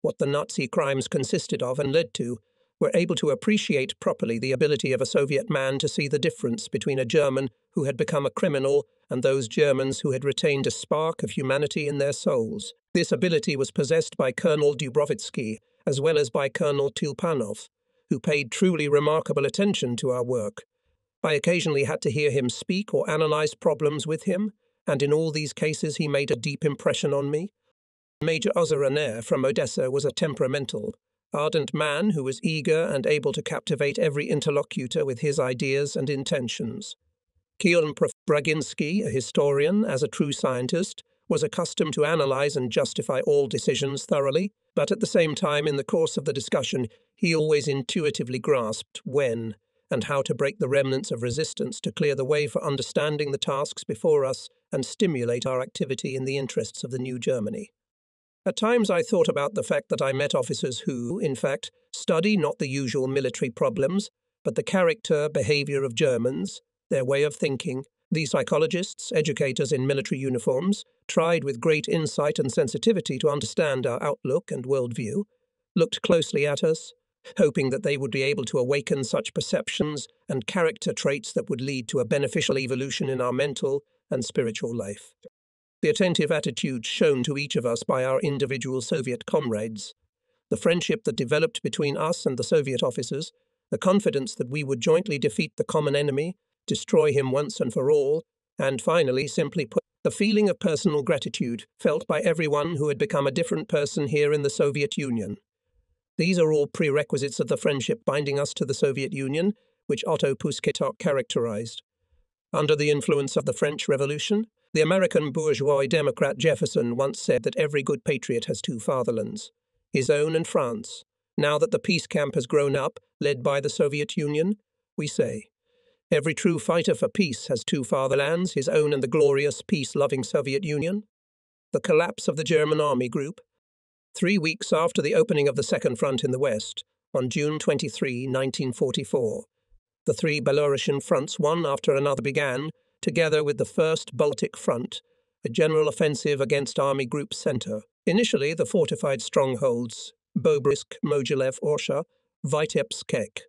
what the Nazi crimes consisted of and led to, were able to appreciate properly the ability of a Soviet man to see the difference between a German who had become a criminal and those Germans who had retained a spark of humanity in their souls. This ability was possessed by Colonel Dubrovitsky as well as by Colonel Tulpanov, who paid truly remarkable attention to our work. I occasionally had to hear him speak or analyze problems with him, and in all these cases he made a deep impression on me, Major Ozeraner from Odessa was a temperamental, ardent man who was eager and able to captivate every interlocutor with his ideas and intentions. Kion Braginsky, a historian, as a true scientist, was accustomed to analyze and justify all decisions thoroughly, but at the same time, in the course of the discussion, he always intuitively grasped when and how to break the remnants of resistance to clear the way for understanding the tasks before us and stimulate our activity in the interests of the new Germany. At times I thought about the fact that I met officers who, in fact, study not the usual military problems, but the character, behaviour of Germans, their way of thinking, these psychologists, educators in military uniforms, tried with great insight and sensitivity to understand our outlook and worldview, looked closely at us, hoping that they would be able to awaken such perceptions and character traits that would lead to a beneficial evolution in our mental and spiritual life. The attentive attitude shown to each of us by our individual Soviet comrades, the friendship that developed between us and the Soviet officers, the confidence that we would jointly defeat the common enemy destroy him once and for all, and finally, simply put, the feeling of personal gratitude felt by everyone who had become a different person here in the Soviet Union. These are all prerequisites of the friendship binding us to the Soviet Union, which Otto Pusztai characterized. Under the influence of the French Revolution, the American bourgeois Democrat Jefferson once said that every good patriot has two fatherlands his own and France. Now that the peace camp has grown up, led by the Soviet Union, we say, Every true fighter for peace has two fatherlands, his own and the glorious, peace loving Soviet Union. The collapse of the German Army Group. Three weeks after the opening of the Second Front in the West, on June 23, 1944, the three Belarusian fronts, one after another, began, together with the First Baltic Front, a general offensive against Army Group Center. Initially, the fortified strongholds, Bobruisk, Mogilev, Orsha, Vitebsk,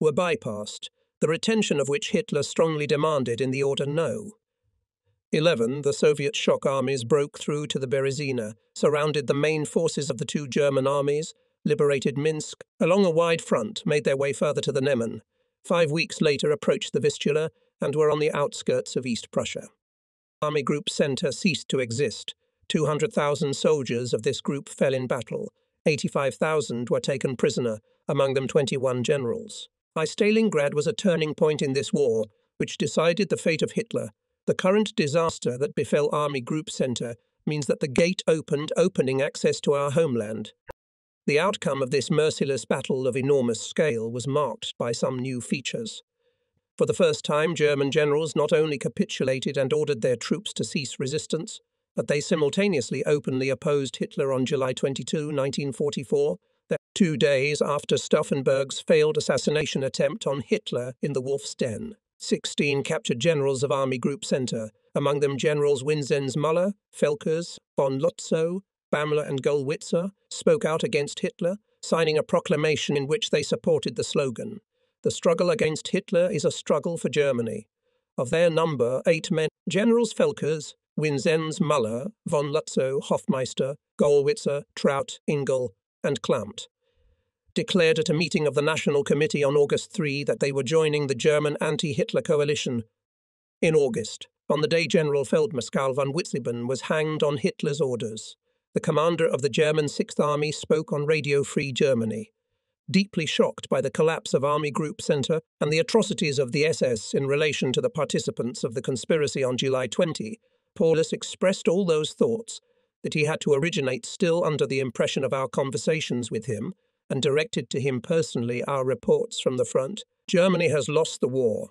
were bypassed the retention of which Hitler strongly demanded in the order No. 11. The Soviet shock armies broke through to the Berezina, surrounded the main forces of the two German armies, liberated Minsk, along a wide front, made their way further to the Neman. Five weeks later, approached the Vistula and were on the outskirts of East Prussia. Army Group Center ceased to exist. 200,000 soldiers of this group fell in battle. 85,000 were taken prisoner, among them 21 generals. By Stalingrad was a turning point in this war, which decided the fate of Hitler. The current disaster that befell Army Group Center means that the gate opened, opening access to our homeland. The outcome of this merciless battle of enormous scale was marked by some new features. For the first time, German generals not only capitulated and ordered their troops to cease resistance, but they simultaneously openly opposed Hitler on July 22, 1944, that two days after Stauffenberg's failed assassination attempt on Hitler in the Wolf's Den. Sixteen captured generals of Army Group Center, among them Generals Vincenz Müller, Völckers, von Lützow, Bamler, and Gollwitzer, spoke out against Hitler, signing a proclamation in which they supported the slogan The struggle against Hitler is a struggle for Germany. Of their number, eight men, Generals Völckers, Vincenz Müller, von Lützow, Hofmeister, Gollwitzer, Traut, Ingel, and Klamt, declared at a meeting of the National Committee on August 3 that they were joining the German anti Hitler coalition. In August, on the day General Feldmarschall von Witzleben was hanged on Hitler's orders, the commander of the German Sixth Army spoke on Radio Free Germany. Deeply shocked by the collapse of Army Group Center and the atrocities of the SS in relation to the participants of the conspiracy on July 20, Paulus expressed all those thoughts that he had to originate still under the impression of our conversations with him and directed to him personally our reports from the front, Germany has lost the war.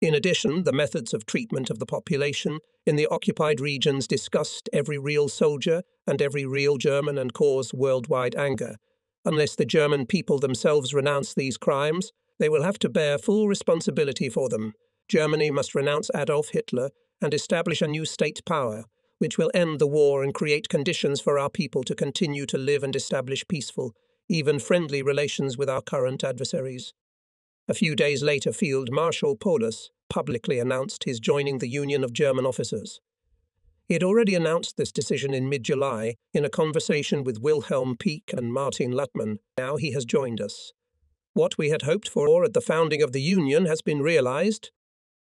In addition, the methods of treatment of the population in the occupied regions disgust every real soldier and every real German and cause worldwide anger. Unless the German people themselves renounce these crimes, they will have to bear full responsibility for them. Germany must renounce Adolf Hitler and establish a new state power which will end the war and create conditions for our people to continue to live and establish peaceful, even friendly relations with our current adversaries. A few days later, Field Marshal Paulus publicly announced his joining the Union of German Officers. He had already announced this decision in mid July in a conversation with Wilhelm Pieck and Martin Lattmann. Now he has joined us. What we had hoped for at the founding of the Union has been realized.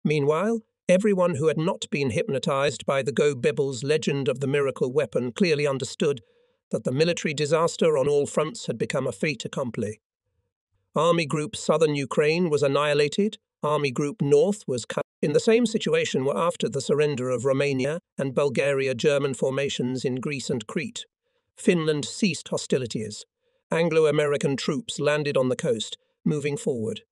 Meanwhile, Everyone who had not been hypnotized by the Go legend of the miracle weapon clearly understood that the military disaster on all fronts had become a fait accompli. Army Group Southern Ukraine was annihilated, Army Group North was cut. In the same situation were after the surrender of Romania and Bulgaria German formations in Greece and Crete. Finland ceased hostilities. Anglo American troops landed on the coast, moving forward.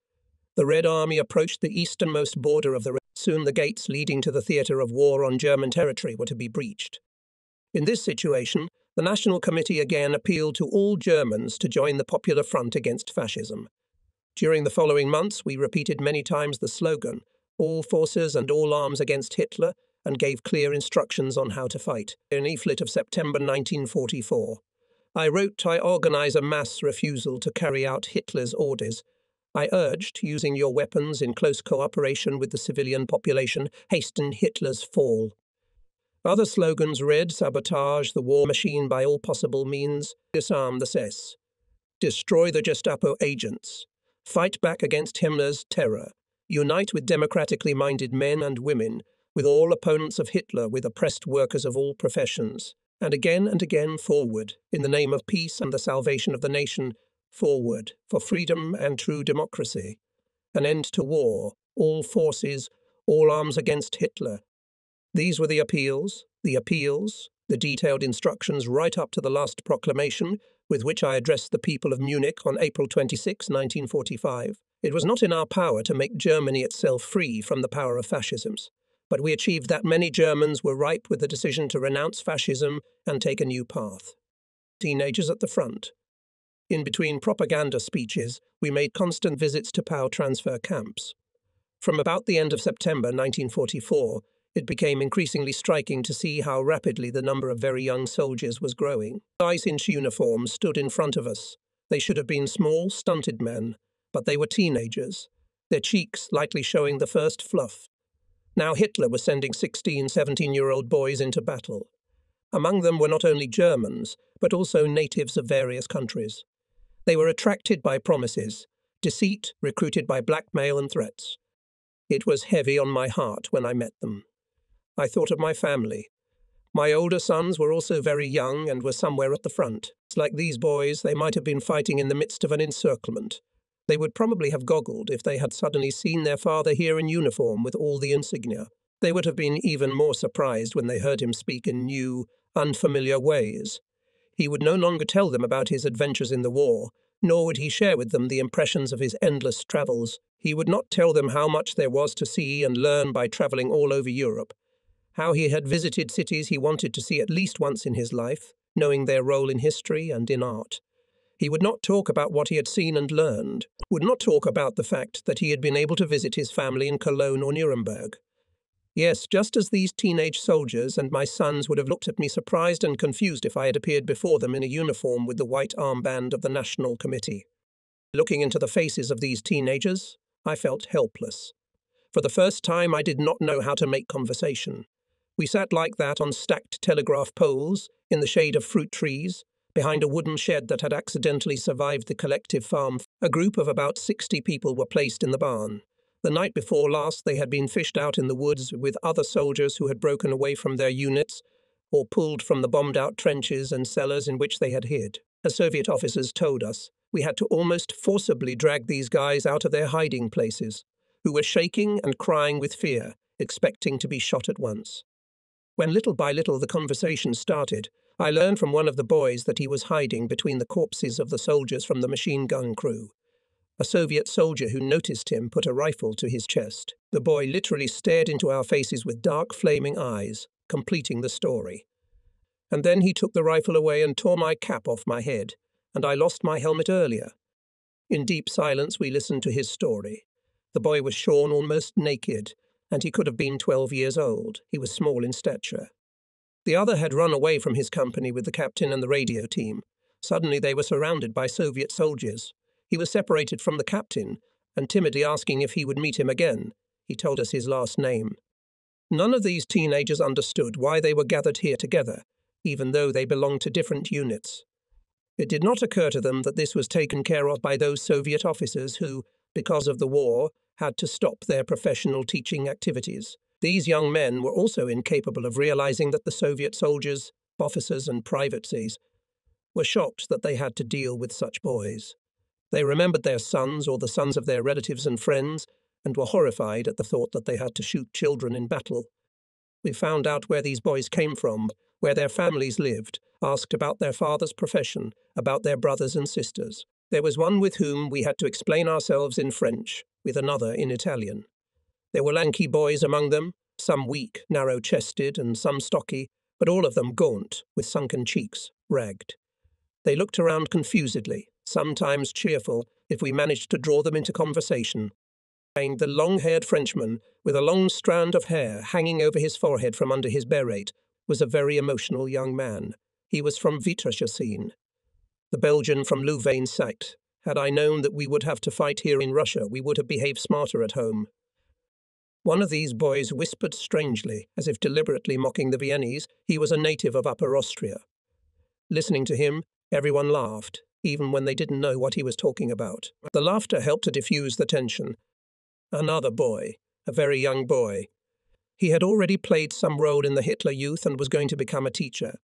The Red Army approached the easternmost border of the Soon the gates leading to the theatre of war on German territory were to be breached. In this situation, the National Committee again appealed to all Germans to join the Popular Front against fascism. During the following months, we repeated many times the slogan, all forces and all arms against Hitler, and gave clear instructions on how to fight. In leaflet of September 1944, I wrote I organize a mass refusal to carry out Hitler's orders. I urged, using your weapons in close cooperation with the civilian population, hasten Hitler's fall. Other slogans read sabotage the war machine by all possible means, disarm the SS, destroy the Gestapo agents, fight back against Himmler's terror, unite with democratically minded men and women, with all opponents of Hitler, with oppressed workers of all professions, and again and again forward, in the name of peace and the salvation of the nation, forward for freedom and true democracy, an end to war, all forces, all arms against Hitler. These were the appeals, the appeals, the detailed instructions right up to the last proclamation with which I addressed the people of Munich on April 26, 1945. It was not in our power to make Germany itself free from the power of fascisms, but we achieved that many Germans were ripe with the decision to renounce fascism and take a new path. Teenagers at the front, in between propaganda speeches, we made constant visits to POW transfer camps. From about the end of September 1944, it became increasingly striking to see how rapidly the number of very young soldiers was growing. In uniforms stood in front of us. They should have been small, stunted men, but they were teenagers, their cheeks lightly showing the first fluff. Now Hitler was sending 16, 17 year old boys into battle. Among them were not only Germans, but also natives of various countries. They were attracted by promises, deceit recruited by blackmail and threats. It was heavy on my heart when I met them. I thought of my family. My older sons were also very young and were somewhere at the front. Like these boys, they might have been fighting in the midst of an encirclement. They would probably have goggled if they had suddenly seen their father here in uniform with all the insignia. They would have been even more surprised when they heard him speak in new, unfamiliar ways, he would no longer tell them about his adventures in the war, nor would he share with them the impressions of his endless travels. He would not tell them how much there was to see and learn by travelling all over Europe, how he had visited cities he wanted to see at least once in his life, knowing their role in history and in art. He would not talk about what he had seen and learned, would not talk about the fact that he had been able to visit his family in Cologne or Nuremberg. Yes, just as these teenage soldiers and my sons would have looked at me surprised and confused if I had appeared before them in a uniform with the white armband of the National Committee. Looking into the faces of these teenagers, I felt helpless. For the first time, I did not know how to make conversation. We sat like that on stacked telegraph poles, in the shade of fruit trees, behind a wooden shed that had accidentally survived the collective farm. A group of about sixty people were placed in the barn. The night before last, they had been fished out in the woods with other soldiers who had broken away from their units or pulled from the bombed out trenches and cellars in which they had hid. As Soviet officers told us, we had to almost forcibly drag these guys out of their hiding places, who were shaking and crying with fear, expecting to be shot at once. When little by little the conversation started, I learned from one of the boys that he was hiding between the corpses of the soldiers from the machine gun crew. A Soviet soldier who noticed him put a rifle to his chest. The boy literally stared into our faces with dark, flaming eyes, completing the story. And then he took the rifle away and tore my cap off my head, and I lost my helmet earlier. In deep silence, we listened to his story. The boy was shorn almost naked, and he could have been twelve years old. He was small in stature. The other had run away from his company with the captain and the radio team. Suddenly they were surrounded by Soviet soldiers. He was separated from the captain, and timidly asking if he would meet him again, he told us his last name. None of these teenagers understood why they were gathered here together, even though they belonged to different units. It did not occur to them that this was taken care of by those Soviet officers who, because of the war, had to stop their professional teaching activities. These young men were also incapable of realizing that the Soviet soldiers, officers, and privates were shocked that they had to deal with such boys. They remembered their sons or the sons of their relatives and friends, and were horrified at the thought that they had to shoot children in battle. We found out where these boys came from, where their families lived, asked about their father's profession, about their brothers and sisters. There was one with whom we had to explain ourselves in French, with another in Italian. There were lanky boys among them, some weak, narrow chested, and some stocky, but all of them gaunt, with sunken cheeks, ragged. They looked around confusedly, sometimes cheerful, if we managed to draw them into conversation. And the long haired Frenchman, with a long strand of hair hanging over his forehead from under his beret, was a very emotional young man. He was from Vitrachassin. The Belgian from Louvain Site. Had I known that we would have to fight here in Russia, we would have behaved smarter at home. One of these boys whispered strangely, as if deliberately mocking the Viennese. He was a native of Upper Austria. Listening to him, everyone laughed, even when they didn't know what he was talking about. The laughter helped to diffuse the tension. Another boy, a very young boy. He had already played some role in the Hitler Youth and was going to become a teacher.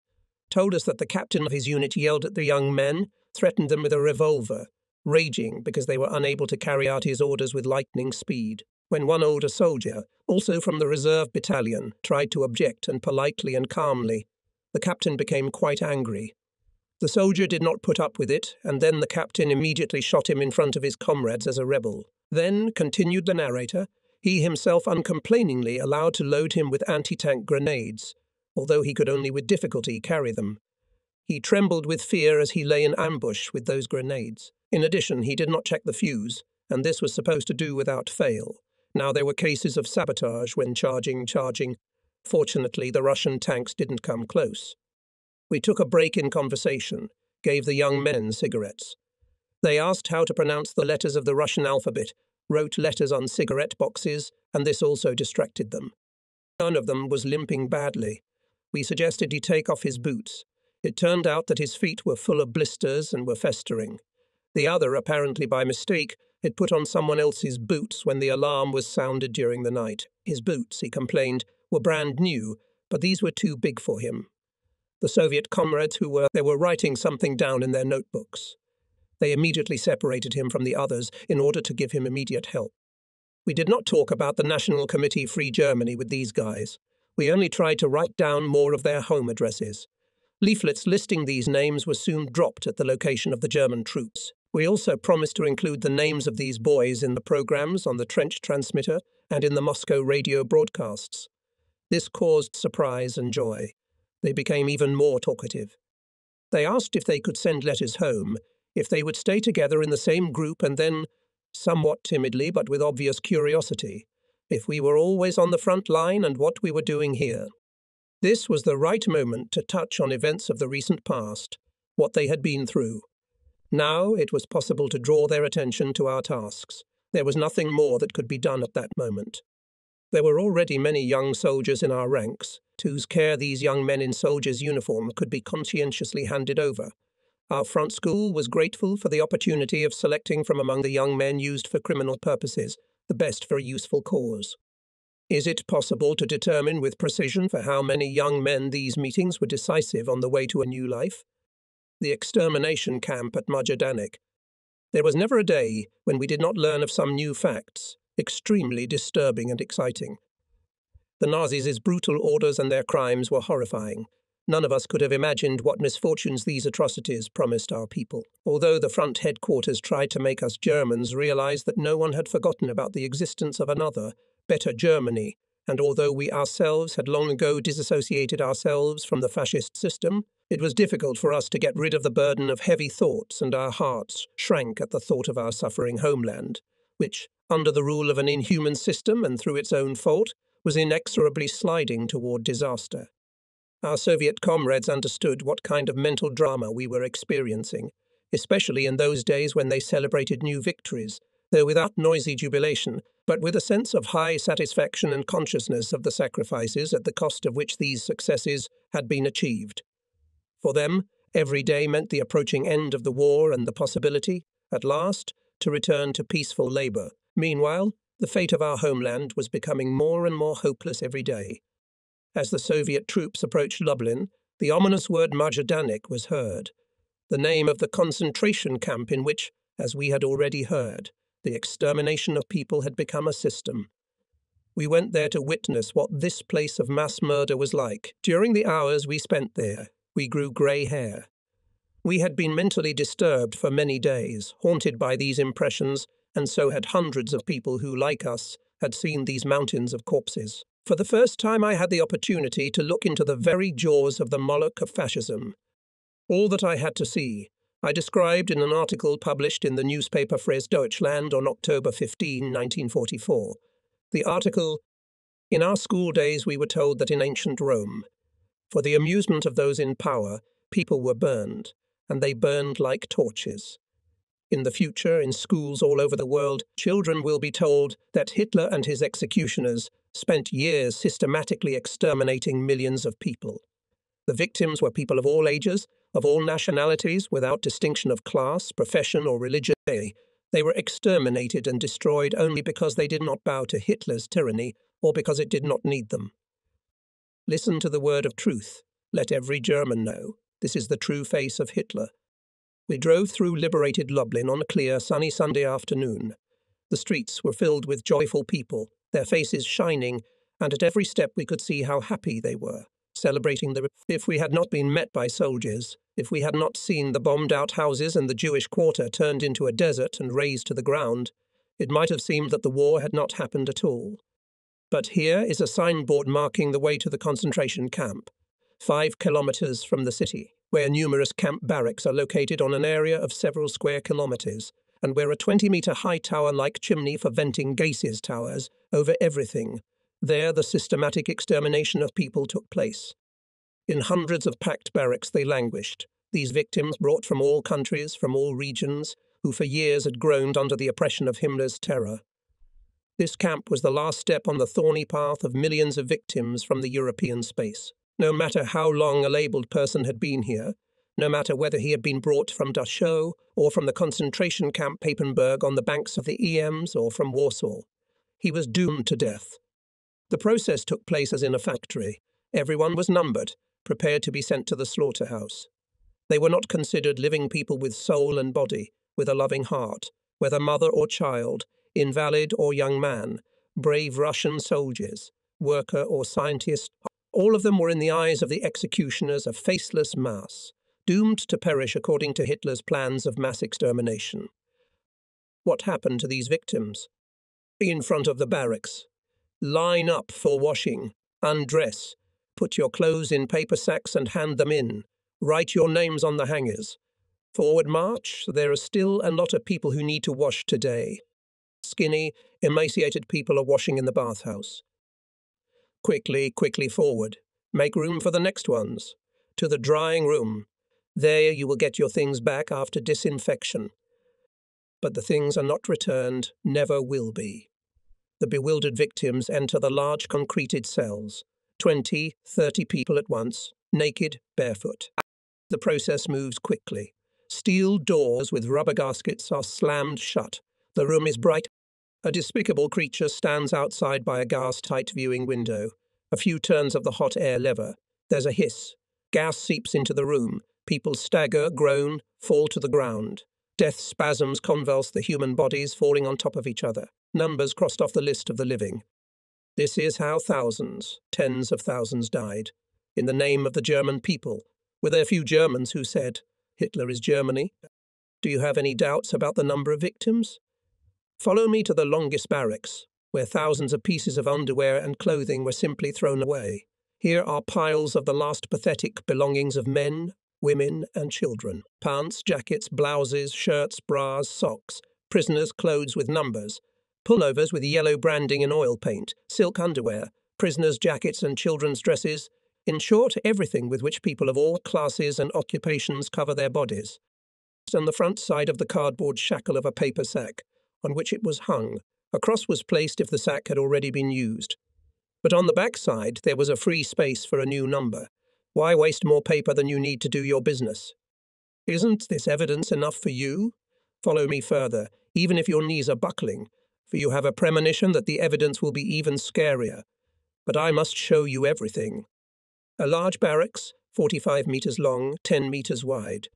Told us that the captain of his unit yelled at the young men, threatened them with a revolver, raging because they were unable to carry out his orders with lightning speed when one older soldier, also from the reserve battalion, tried to object and politely and calmly. The captain became quite angry. The soldier did not put up with it, and then the captain immediately shot him in front of his comrades as a rebel. Then, continued the narrator, he himself uncomplainingly allowed to load him with anti tank grenades, although he could only with difficulty carry them. He trembled with fear as he lay in ambush with those grenades. In addition, he did not check the fuse, and this was supposed to do without fail. Now, there were cases of sabotage when charging, charging. Fortunately, the Russian tanks didn't come close. We took a break in conversation, gave the young men cigarettes. They asked how to pronounce the letters of the Russian alphabet, wrote letters on cigarette boxes, and this also distracted them. None of them was limping badly. We suggested he take off his boots. It turned out that his feet were full of blisters and were festering. The other, apparently by mistake, had put on someone else's boots when the alarm was sounded during the night. His boots, he complained, were brand new, but these were too big for him. The Soviet comrades who were there were writing something down in their notebooks. They immediately separated him from the others in order to give him immediate help. We did not talk about the National Committee Free Germany with these guys. We only tried to write down more of their home addresses. Leaflets listing these names were soon dropped at the location of the German troops. We also promised to include the names of these boys in the programs on the trench transmitter and in the Moscow radio broadcasts. This caused surprise and joy. They became even more talkative. They asked if they could send letters home, if they would stay together in the same group, and then, somewhat timidly but with obvious curiosity, if we were always on the front line and what we were doing here. This was the right moment to touch on events of the recent past, what they had been through. Now it was possible to draw their attention to our tasks. There was nothing more that could be done at that moment. There were already many young soldiers in our ranks, to whose care these young men in soldiers' uniform could be conscientiously handed over. Our front school was grateful for the opportunity of selecting from among the young men used for criminal purposes the best for a useful cause. Is it possible to determine with precision for how many young men these meetings were decisive on the way to a new life? The extermination camp at Majdanek. There was never a day when we did not learn of some new facts, extremely disturbing and exciting. The Nazis' brutal orders and their crimes were horrifying. None of us could have imagined what misfortunes these atrocities promised our people. Although the front headquarters tried to make us Germans realize that no one had forgotten about the existence of another, better Germany, and although we ourselves had long ago disassociated ourselves from the fascist system, it was difficult for us to get rid of the burden of heavy thoughts, and our hearts shrank at the thought of our suffering homeland, which, under the rule of an inhuman system and through its own fault, was inexorably sliding toward disaster. Our Soviet comrades understood what kind of mental drama we were experiencing, especially in those days when they celebrated new victories though without noisy jubilation, but with a sense of high satisfaction and consciousness of the sacrifices at the cost of which these successes had been achieved. For them, every day meant the approaching end of the war and the possibility, at last, to return to peaceful labour. Meanwhile, the fate of our homeland was becoming more and more hopeless every day. As the Soviet troops approached Lublin, the ominous word Majdanek was heard, the name of the concentration camp in which, as we had already heard, The extermination of people had become a system. We went there to witness what this place of mass murder was like. During the hours we spent there, we grew grey hair. We had been mentally disturbed for many days, haunted by these impressions, and so had hundreds of people who, like us, had seen these mountains of corpses. For the first time, I had the opportunity to look into the very jaws of the Moloch of fascism. All that I had to see, I described in an article published in the newspaper Freies Deutschland on October 15, 1944. The article In our school days, we were told that in ancient Rome, for the amusement of those in power, people were burned, and they burned like torches. In the future, in schools all over the world, children will be told that Hitler and his executioners spent years systematically exterminating millions of people. The victims were people of all ages, of all nationalities, without distinction of class, profession, or religion. They were exterminated and destroyed only because they did not bow to Hitler's tyranny or because it did not need them. Listen to the word of truth. Let every German know. This is the true face of Hitler. We drove through liberated Lublin on a clear, sunny Sunday afternoon. The streets were filled with joyful people, their faces shining, and at every step we could see how happy they were, celebrating the. If we had not been met by soldiers, if we had not seen the bombed out houses and the Jewish quarter turned into a desert and razed to the ground, it might have seemed that the war had not happened at all. But here is a signboard marking the way to the concentration camp, five kilometres from the city, where numerous camp barracks are located on an area of several square kilometres, and where a 20 metre high tower like chimney for venting gases towers over everything. There the systematic extermination of people took place. In hundreds of packed barracks they languished, these victims brought from all countries, from all regions, who for years had groaned under the oppression of Himmler's terror. This camp was the last step on the thorny path of millions of victims from the European space. No matter how long a labelled person had been here, no matter whether he had been brought from Dachau or from the concentration camp Papenburg on the banks of the Ems or from Warsaw, he was doomed to death. The process took place as in a factory. Everyone was numbered, prepared to be sent to the slaughterhouse. They were not considered living people with soul and body, with a loving heart, whether mother or child, invalid or young man, brave Russian soldiers, worker or scientist. All of them were in the eyes of the executioners a faceless mass, doomed to perish according to Hitler's plans of mass extermination. What happened to these victims? In front of the barracks. Line up for washing, undress, Put your clothes in paper sacks and hand them in. Write your names on the hangers. Forward march, there are still a lot of people who need to wash today. Skinny, emaciated people are washing in the bathhouse. Quickly, quickly forward. Make room for the next ones. To the drying room. There you will get your things back after disinfection. But the things are not returned, never will be. The bewildered victims enter the large concreted cells. 20, 30 people at once, naked, barefoot. The process moves quickly. Steel doors with rubber gaskets are slammed shut. The room is bright. A despicable creature stands outside by a gas tight viewing window. A few turns of the hot air lever. There's a hiss. Gas seeps into the room. People stagger, groan, fall to the ground. Death spasms convulse the human bodies, falling on top of each other. Numbers crossed off the list of the living. This is how thousands, tens of thousands died, in the name of the German people. Were there few Germans who said, Hitler is Germany? Do you have any doubts about the number of victims? Follow me to the longest barracks, where thousands of pieces of underwear and clothing were simply thrown away. Here are piles of the last pathetic belongings of men, women, and children. Pants, jackets, blouses, shirts, bras, socks, prisoners' clothes with numbers, pullovers with yellow branding and oil paint, silk underwear, prisoners' jackets and children's dresses, in short, everything with which people of all classes and occupations cover their bodies. On the front side of the cardboard shackle of a paper sack, on which it was hung, a cross was placed if the sack had already been used. But on the back side there was a free space for a new number. Why waste more paper than you need to do your business? Isn't this evidence enough for you? Follow me further, even if your knees are buckling, for you have a premonition that the evidence will be even scarier. But I must show you everything. A large barracks, 45 metres long, 10 metres wide.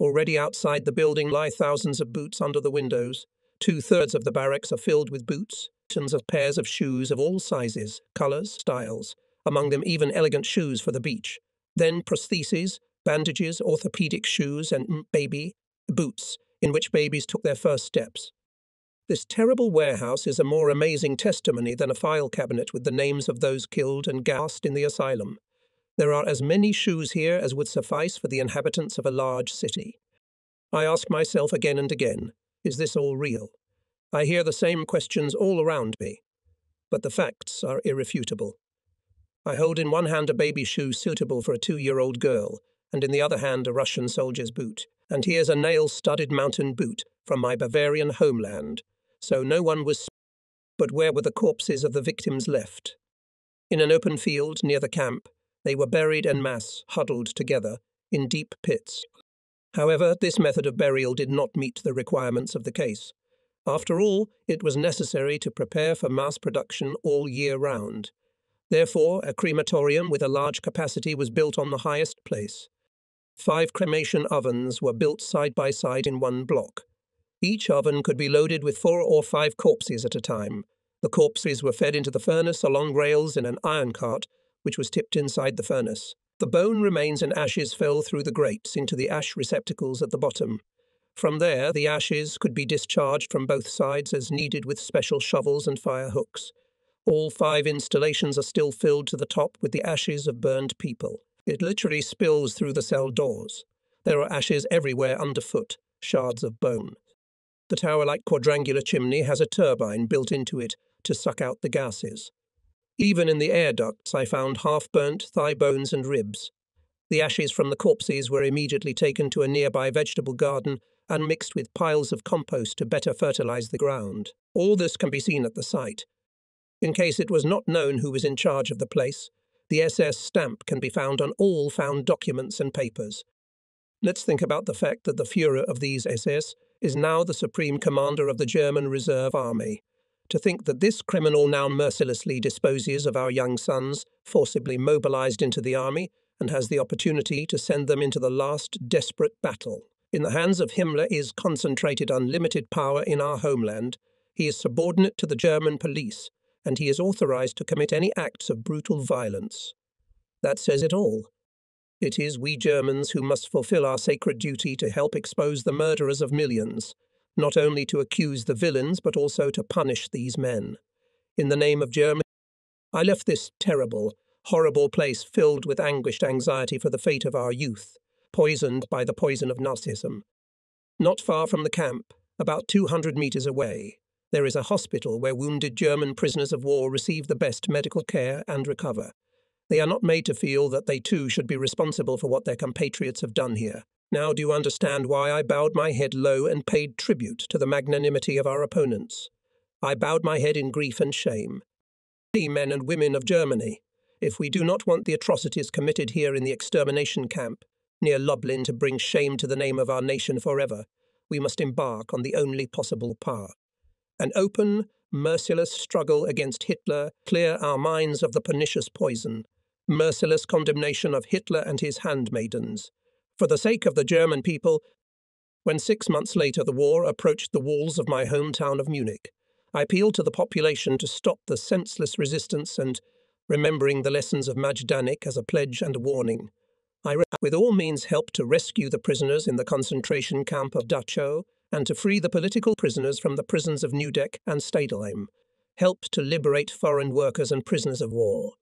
Already outside the building lie thousands of boots under the windows. Two thirds of the barracks are filled with boots, tons of pairs of shoes of all sizes, colours, styles, among them even elegant shoes for the beach. Then prostheses, bandages, orthopedic shoes, and mm, baby boots, in which babies took their first steps. This terrible warehouse is a more amazing testimony than a file cabinet with the names of those killed and gassed in the asylum. There are as many shoes here as would suffice for the inhabitants of a large city. I ask myself again and again, is this all real? I hear the same questions all around me, but the facts are irrefutable. I hold in one hand a baby shoe suitable for a two year old girl, and in the other hand a Russian soldier's boot, and here's a nail studded mountain boot from my Bavarian homeland, so no one was. But where were the corpses of the victims left? In an open field near the camp, they were buried en masse, huddled together, in deep pits. However, this method of burial did not meet the requirements of the case. After all, it was necessary to prepare for mass production all year round. Therefore, a crematorium with a large capacity was built on the highest place. Five cremation ovens were built side by side in one block. Each oven could be loaded with four or five corpses at a time. The corpses were fed into the furnace along rails in an iron cart, which was tipped inside the furnace. The bone remains and ashes fell through the grates into the ash receptacles at the bottom. From there, the ashes could be discharged from both sides as needed with special shovels and fire hooks. All five installations are still filled to the top with the ashes of burned people. It literally spills through the cell doors. There are ashes everywhere underfoot, shards of bone. The tower like quadrangular chimney has a turbine built into it to suck out the gases. Even in the air ducts, I found half burnt thigh bones and ribs. The ashes from the corpses were immediately taken to a nearby vegetable garden and mixed with piles of compost to better fertilize the ground. All this can be seen at the site. In case it was not known who was in charge of the place, the SS stamp can be found on all found documents and papers. Let's think about the fact that the Fuhrer of these SS is now the supreme commander of the German Reserve Army. To think that this criminal now mercilessly disposes of our young sons, forcibly mobilized into the army, and has the opportunity to send them into the last desperate battle. In the hands of Himmler is concentrated unlimited power in our homeland. He is subordinate to the German police, and he is authorized to commit any acts of brutal violence. That says it all. It is we Germans who must fulfill our sacred duty to help expose the murderers of millions, not only to accuse the villains, but also to punish these men. In the name of Germany, I left this terrible, horrible place filled with anguished anxiety for the fate of our youth poisoned by the poison of Nazism. Not far from the camp, about 200 metres away, there is a hospital where wounded German prisoners of war receive the best medical care and recover. They are not made to feel that they too should be responsible for what their compatriots have done here. Now do you understand why I bowed my head low and paid tribute to the magnanimity of our opponents? I bowed my head in grief and shame. Men and women of Germany, if we do not want the atrocities committed here in the extermination camp, near Lublin to bring shame to the name of our nation forever, we must embark on the only possible path. An open, merciless struggle against Hitler, clear our minds of the pernicious poison, merciless condemnation of Hitler and his handmaidens. For the sake of the German people, when six months later the war approached the walls of my hometown of Munich, I appealed to the population to stop the senseless resistance and, remembering the lessons of Majdanek as a pledge and a warning, I with all means helped to rescue the prisoners in the concentration camp of Dachau and to free the political prisoners from the prisons of Neudeck and Stadelheim, helped to liberate foreign workers and prisoners of war.